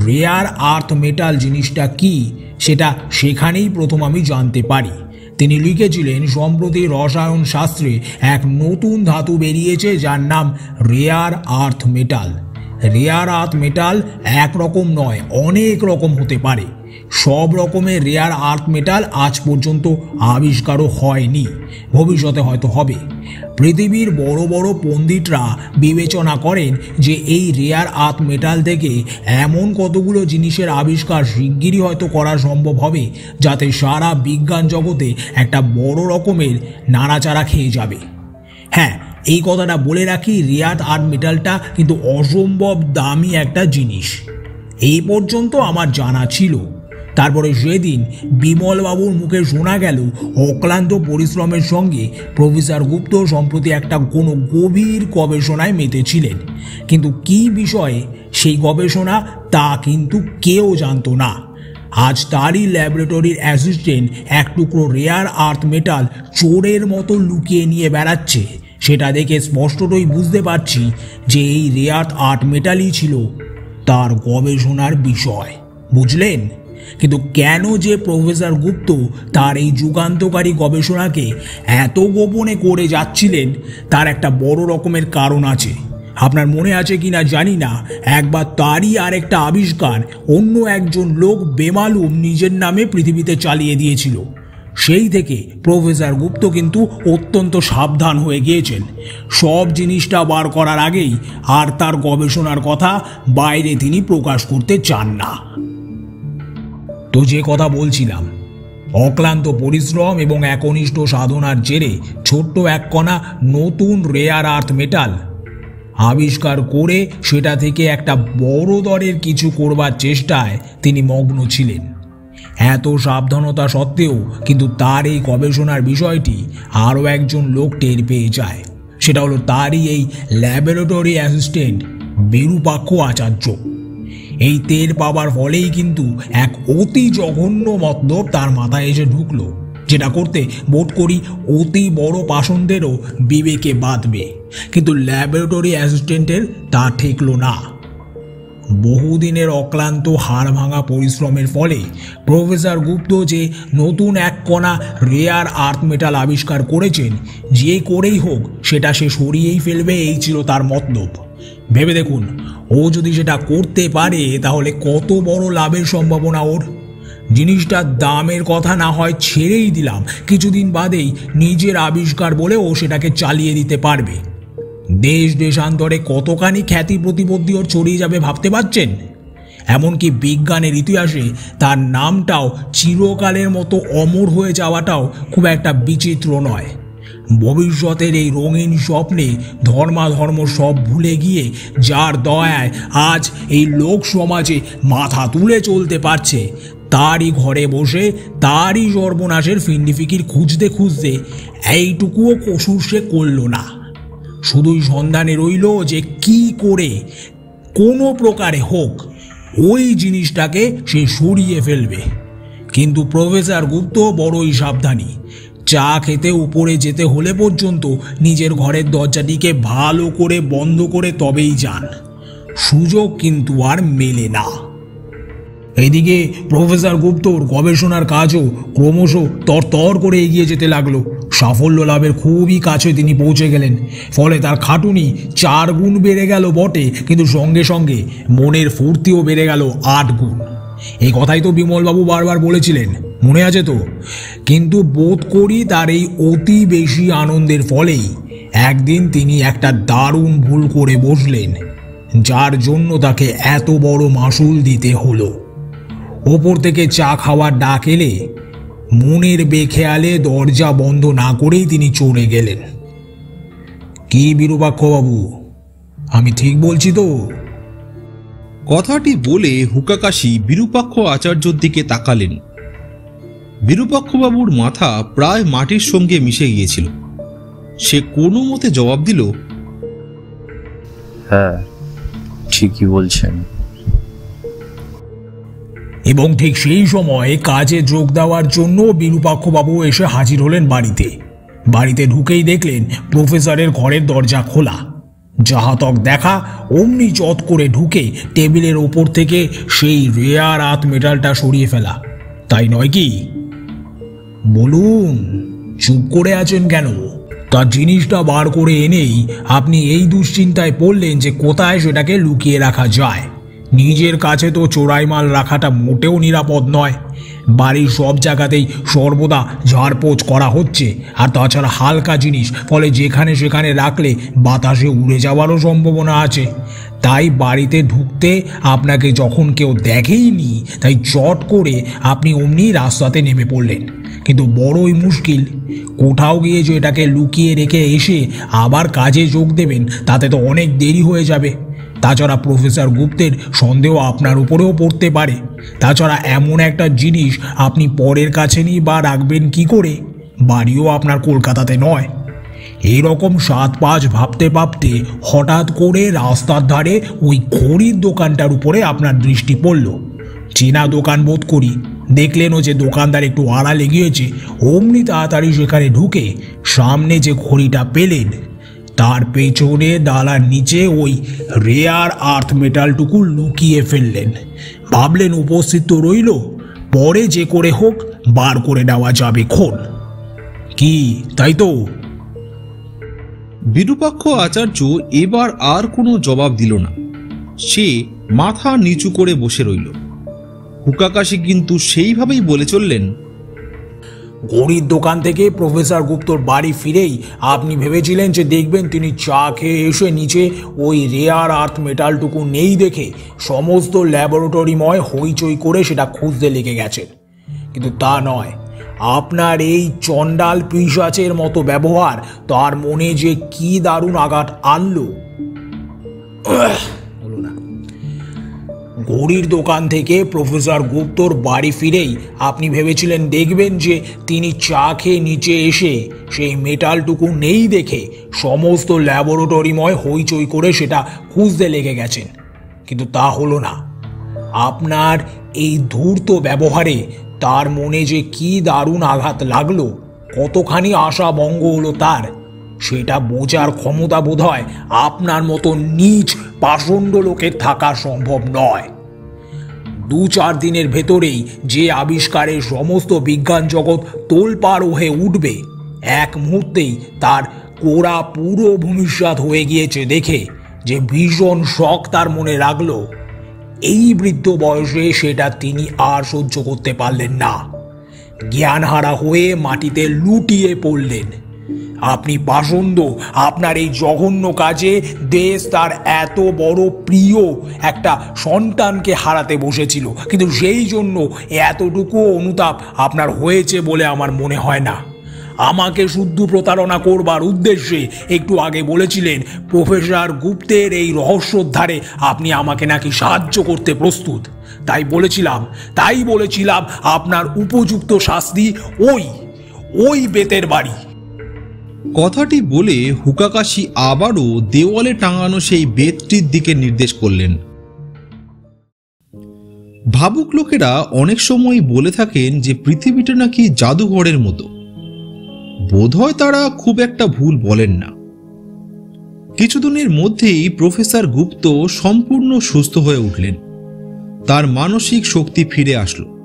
রেয়ার আর্থ মেটাল জিনিসটা কি, সেটা সেখানেই প্রথম আমি জানতে পারি। তিনি লিখেছিলেন, সম্প্রতি রসায়ন শাস্ত্রে এক নতুন ধাতু বেরিয়েছে যার নাম rare earth metal. Rare earth metal একরকম নয়, অনেক রকম হতে পারে। সব রকমের রেয়ার আর্থ মেটাল আজ পর্যন্ত আবিষ্কারও হয়নি। ভবিষ্যতে হয়তো হবে। পৃথিবীর বড় বড় পণ্ডিতরা বিবেচনা করেন যে এই রেয়ার আর্থ মেটাল থেকে এমন কতগুলো জিনিসের আবিষ্কার শিগগিরই হয়তো করা সম্ভব হবে, যাতে সারা বিজ্ঞান জগতে একটা বড় রকমের নাড়াচাড়া খেয়ে যাবে। হ্যাঁ এই কথাটা বলে রাখি রেয়ার আর্থ মেটালটা কিন্তু অসম্ভব দামি একটা জিনিস। এই পর্যন্ত আমার জানা ছিল। তারপরে সেদিন বিমলবাবুর মুখে শোনা গেল অক্লান্ত পরিশ্রমের সঙ্গে প্রফেসর গুপ্ত সম্প্রতি একটা কোনো গভীর গবেষণায় মেতেছিলেন। কিন্তু কি বিষয়ে সেই গবেষণা তা কিন্তু কেউ জানতো না। আজ তারই ল্যাবরেটরির অ্যাসিস্ট্যান্ট এক টুকরো রেয়ার আর্থ মেটাল চোরের মতো লুকিয়ে নিয়ে বেড়াচ্ছে। সেটা দেখে স্পষ্টতই বুঝতে পারছি যে এই রেয়ার আর্ট মেটালই ছিল তার গবেষণার বিষয়। বুঝলেন? কিন্তু কেন যে প্রফেসর গুপ্ত তার এই যুগান্তকারী গবেষণাকে এত গোপনে করে যাচ্ছিলেন, তার একটা বড় রকমের কারণ আছে। আপনার মনে আছে কিনা জানি না, একবার তারই আরেকটা আবিষ্কার অন্য একজন লোক বেমালুম নিজের নামে পৃথিবীতে চালিয়ে দিয়েছিল। সেই থেকে প্রফেসর গুপ্ত কিন্তু অত্যন্ত সাবধান হয়ে গিয়েছেন। সব জিনিসটা বার করার আগেই আর তার গবেষণার কথা বাইরে তিনি প্রকাশ করতে চান না। তো যে কথা বলছিলাম। অক্লান্ত পরিশ্রম এবং একনিষ্ঠ সাধনার জেরে ছোট্ট এক কণা নতুন রেয়ার আর্থ মেটাল আবিষ্কার করে সেটা থেকে একটা বড় দরের কিছু করবার চেষ্টায় তিনি মগ্ন ছিলেন। এত সাবধানতা সত্ত্বেও কিন্তু তার এই গবেষণার বিষয়টি আরও একজন লোক টের পেয়ে যায়। সেটা হলো তারই এই ল্যাবরেটরি অ্যাসিস্ট্যান্ট বিরূপাক্ষ আচার্য। এই তেল পাবার ফলেই কিন্তু এক অতি জঘন্য মতলব তার মাথায় এসে ঢুকলো, যেটা করতে বোধ করি অতি বড় পাষণ্ডেরও বিবেকে বাঁধবে। কিন্তু ল্যাবরেটরি অ্যাসিস্ট্যান্টের তা ঠেকলো না। বহুদিনের অক্লান্ত হাড় ভাঙা পরিশ্রমের ফলে প্রফেসর গুপ্ত যে নতুন এক কণা রেয়ার আর্থ মেটাল আবিষ্কার করেছেন, যে করেই হোক সেটা সে সরিয়েই ফেলবে, এই ছিল তার মতলব। ভেবে দেখুন, ও যদি সেটা করতে পারে, তাহলে কত বড় লাভের সম্ভাবনা ওর। জিনিসটার দামের কথা না হয় ছেড়েই দিলাম। কিছুদিন বাদেই নিজের আবিষ্কার বলে ও সেটাকে চালিয়ে দিতে পারবে। দেশ দেশান্তরে কতখানি খ্যাতি প্রতিপত্তি ওর ছড়িয়ে যাবে ভাবতে পারছেন? এমনকি বিজ্ঞানের ইতিহাসে তার নামটাও চিরকালের মতো অমর হয়ে যাওয়াটাও খুব একটা বিচিত্র নয়। ভবিষ্যতের এই রঙিন স্বপ্নে ধর্মাধর্ম সব ভুলে গিয়ে যার দয়ায় আজ এই লোক সমাজে মাথা তুলে চলতে পারছে, তারই ঘরে বসে, তারই সর্বনাশের ফিন্ডিফিকির খুঁজতে খুঁজতে এইটুকুও কসুর সে করল না। শুধুই সন্ধানে রইল যে কি করে কোনো প্রকারে হোক ওই জিনিসটাকে সে সরিয়ে ফেলবে। কিন্তু প্রফেসর গুপ্ত বড়ই সাবধানী। চা খেতে উপরে যেতে হলে পর্যন্ত নিজের ঘরের দরজাটিকে ভালো করে বন্ধ করে তবেই যান। সুযোগ কিন্তু আর মেলে না। এইদিকে প্রফেসর গুপ্তর গবেষণার কাজও ক্রমশ তরতর করে এগিয়ে যেতে লাগল। সাফল্য লাভের খুবই কাছে তিনি পৌঁছে গেলেন। ফলে তার খাটুনি চার গুণ বেড়ে গেল বটে, কিন্তু সঙ্গে সঙ্গে মনের ফুর্তিও বেড়ে গেল আট গুণ। এই কথাই তো বিমলবাবু বারবার বলেছিলেন মনে আছে তো? কিন্তু বোধ করি তার এই অতি বেশি আনন্দের ফলেই একদিন তিনি একটা দারুণ ভুল করে বসলেন, যার জন্য তাকে এত বড় মাসুল দিতে হলো। ওপর থেকে চা খাওয়ার ডাক এলে মনের বেখেয়ালে দরজা বন্ধ না করেই তিনি চলে গেলেন। কি বিরূপাক্ষবাবু, আমি ঠিক বলছি তো? কথাটি বলে হুকাকাশি বিরূপাক্ষ আচার্যর দিকে তাকালেন। বিরূপাক্ষবাবুর মাথা প্রায় মাটির সঙ্গে মিশে গিয়েছিল। সে কোনো মতে জবাব দিল হ্যাঁ ঠিকই বলছেন। এবং ঠিক সেই সময় কাজে যোগ দেওয়ার জন্য বিরূপাক্ষবাবু এসে হাজির হলেন বাড়িতে। বাড়িতে ঢুকেই দেখলেন প্রফেসরের ঘরের দরজা খোলা। যাহাতক দেখা অমনি চট করে ঢুকে টেবিলের ওপর থেকে সেই রেয়ার আত মেটালটা সরিয়ে ফেলা। তাই নয় কি? বলুন, চুপ করে আছেন কেন? তার জিনিসটা বার করে এনেই আপনি এই দুশ্চিন্তায় পড়লেন যে কোথায় সেটাকে লুকিয়ে রাখা যায়। নিজের কাছে তো চোরাই মাল রাখাটা মোটেও নিরাপদ নয়। বাড়ির সব জায়গাতেই সর্বদা ঝাড়পোছ করা হচ্ছে। আর তাছাড়া হালকা জিনিস, ফলে যেখানে সেখানে রাখলে বাতাসে উড়ে যাওয়ারও সম্ভাবনা আছে। তাই বাড়িতে ঢুকতে আপনাকে যখন কেউ দেখেইনি, তাই চট করে আপনি অমনি রাস্তাতে নেমে পড়লেন। কিন্তু বড়ই মুশকিল, কোথাও গিয়ে যে এটাকে লুকিয়ে রেখে এসে আবার কাজে যোগ দেবেন, তাতে তো অনেক দেরি হয়ে যাবে। তাছাড়া প্রফেসর গুপ্তের সন্দেহ আপনার উপরেও পড়তে পারে। তাছাড়া এমন একটা জিনিস আপনি পরের কাছে নিয়ে বা রাখবেন কি করে? বাড়িও আপনার কলকাতাতে নয়। এই রকম সাত পাঁচ ভাবতে ভাবতে হঠাৎ করে রাস্তার ধারে ওই ঘড়ির দোকানটার উপরে আপনার দৃষ্টি পড়ল। চেনা দোকান বোধ করি। দেখলেনও যে দোকানদার একটু আড়ালে গিয়েছে, অমনি তাড়াতাড়ি সেখানে ঢুকে সামনে যে ঘড়িটা পেলেন তার পেছনে ডালার নিচে ওই রেয়ার আর্থ মেটালটুকু লুকিয়ে ফেললেন। ভাবলেন উপস্থিত তো রইল, পরে যে করে হোক বার করে নেওয়া যাবে খন কি, তাই তো? বিরূপাক্ষ আচার্য এবার আর কোনো জবাব দিল না। সে মাথা নিচু করে বসে রইল। হুকাকাশি কিন্তু সেইভাবেই বলে চললেন ঘড়ির দোকান থেকে প্রফেসর গুপ্তর বাড়ি ফিরেই আপনি ভেবেছিলেন যে দেখবেন তিনি চা খেয়ে এসে নিচে ওই রেয়ার আর্থ মেটালটুকু নেই দেখে সমস্ত ল্যাবরেটরিময় হইচই করে সেটা খুঁজতে লেগে গেছেন কিন্তু তা নয়। আপনার এই চণ্ডাল পিসাচের মতো ব্যবহার তার মনে যে কি দারুণ আঘাত আনলো। ঘড়ির দোকান থেকে প্রফেসর গুপ্তর বাড়ি ফিরেই আপনি ভেবেছিলেন দেখবেন যে তিনি চা খেয়ে নিচে এসে সেই মেটালটুকু নেই দেখে সমস্ত ল্যাবরেটরিময় হইচই করে সেটা খুঁজতে লেগে গেছেন। কিন্তু তা হলো না। আপনার এই ধূর্ত ব্যবহারে তার মনে যে কি দারুণ আঘাত লাগল, কতখানি আশা ভঙ্গ হলো তার, সেটা বোঝার ক্ষমতা বোধ হয় আপনার মতো নিজ পাষণ্ড লোকের থাকা সম্ভব নয়। দু চার দিনের ভেতরেই যে আবিষ্কারের সমস্ত বিজ্ঞান জগৎ তোলপাড় হয়ে উঠবে, এক মুহূর্তেই তার কোরা পুরো ভূমিষ্যাত হয়ে গিয়েছে দেখে যে ভীষণ শখ তার মনে রাখল। এই বৃদ্ধ বয়সে সেটা তিনি আর সহ্য করতে পারলেন না। জ্ঞানহারা হয়ে মাটিতে লুটিয়ে পড়লেন। আপনি পাষণ্ড আপনার এই জঘন্য কাজে দেশ তার এত বড় প্রিয়। একটা সন্তানকে হারাতে বসেছিল। কিন্তু সেই জন্য এতটুকু অনুতাপ আপনার হয়েছে বলে আমার মনে হয় না। আমাকে শুদ্ধ প্রতারণা করবার উদ্দেশ্যে একটু আগে বলেছিলেন, প্রফেসর গুপ্তের এই রহস্যোদ্ধারে আপনি আমাকে নাকি সাহায্য করতে প্রস্তুত। তাই বলেছিলাম। তাই বলেছিলাম, আপনার উপযুক্ত শাস্তি ওই ওই বেতের বাড়ি। কথাটি বলে হুকাকাশি আবারও দেওয়ালে টাঙানো সেই বেতটির দিকে নির্দেশ করলেন। ভাবুক লোকেরা অনেক সময় বলে থাকেন যে পৃথিবীটা নাকি জাদুঘরের মতো। বোধহয় তারা খুব একটা ভুল বলেন না। কিছুদিনের মধ্যেই প্রফেসর গুপ্ত সম্পূর্ণ সুস্থ হয়ে উঠলেন। তার মানসিক শক্তি ফিরে আসলো।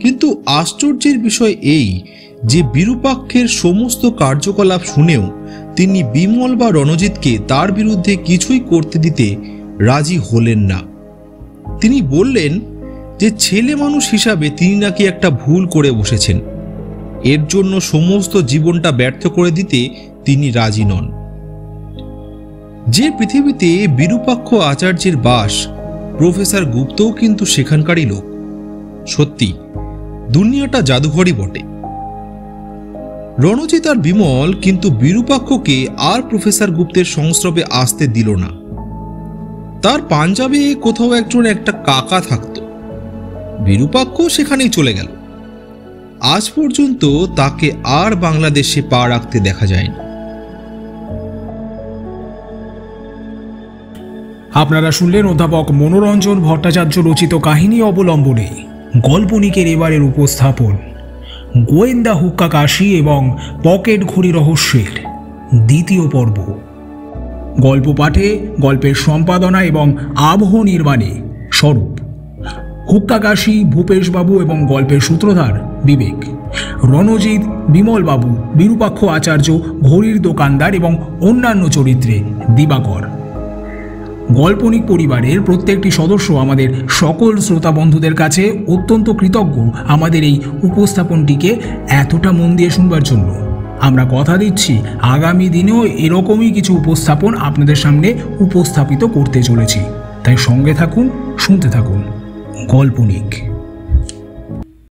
কিন্তু আশ্চর্যের বিষয় এই যে বিরূপাক্ষের সমস্ত কার্যকলাপ শুনেও তিনি বিমল বা রণজিৎকে তার বিরুদ্ধে কিছুই করতে দিতে রাজি হলেন না। তিনি বললেন যে, ছেলে মানুষ হিসাবে তিনি নাকি একটা ভুল করে বসেছেন। এর জন্য সমস্ত জীবনটা ব্যর্থ করে দিতে তিনি রাজি নন। যে পৃথিবীতে বিরূপাক্ষ আচার্যের বাস, প্রফেসর গুপ্তও কিন্তু সেখানকারই লোক। সত্যি, দুনিয়াটা জাদুঘরই বটে। রণজিৎ আর বিমল কিন্তু বিরূপাক্ষকে আর প্রফেসর গুপ্তের সংস্রবে আসতে দিল না। তার পাঞ্জাবে কোথাও একজন একটা কাকা থাকত। বিরূপাক্ষ সেখানেই চলে গেল। আজ পর্যন্ত তাকে আর বাংলাদেশে পা রাখতে দেখা যায়নি। আপনারা শুনলেন অধ্যাপক মনোরঞ্জন ভট্টাচার্য রচিত কাহিনী অবলম্বনে গল্পনিকের এবারের উপস্থাপন। গোয়েন্দা হুক্কা কাশি এবং পকেট ঘড়ি রহস্যের দ্বিতীয় পর্ব। গল্প পাঠে, গল্পের সম্পাদনা এবং আবহ নির্মাণে স্বরূপ। হুক্কাকাশী ভূপেশবাবু এবং গল্পের সূত্রধার বিবেক। রণজিৎ বিমলবাবু বিরূপাক্ষ আচার্য, ঘড়ির দোকানদার এবং অন্যান্য চরিত্রে দিবাকর। গল্পনিক পরিবারের প্রত্যেকটি সদস্য আমাদের সকল শ্রোতা বন্ধুদের কাছে অত্যন্ত কৃতজ্ঞ আমাদের এই উপস্থাপনটিকে এতটা মন দিয়ে শুনবার জন্য। আমরা কথা দিচ্ছি আগামী দিনেও এরকমই কিছু উপস্থাপন আপনাদের সামনে উপস্থাপিত করতে চলেছি। তাই সঙ্গে থাকুন, শুনতে থাকুন। গল্পনিক।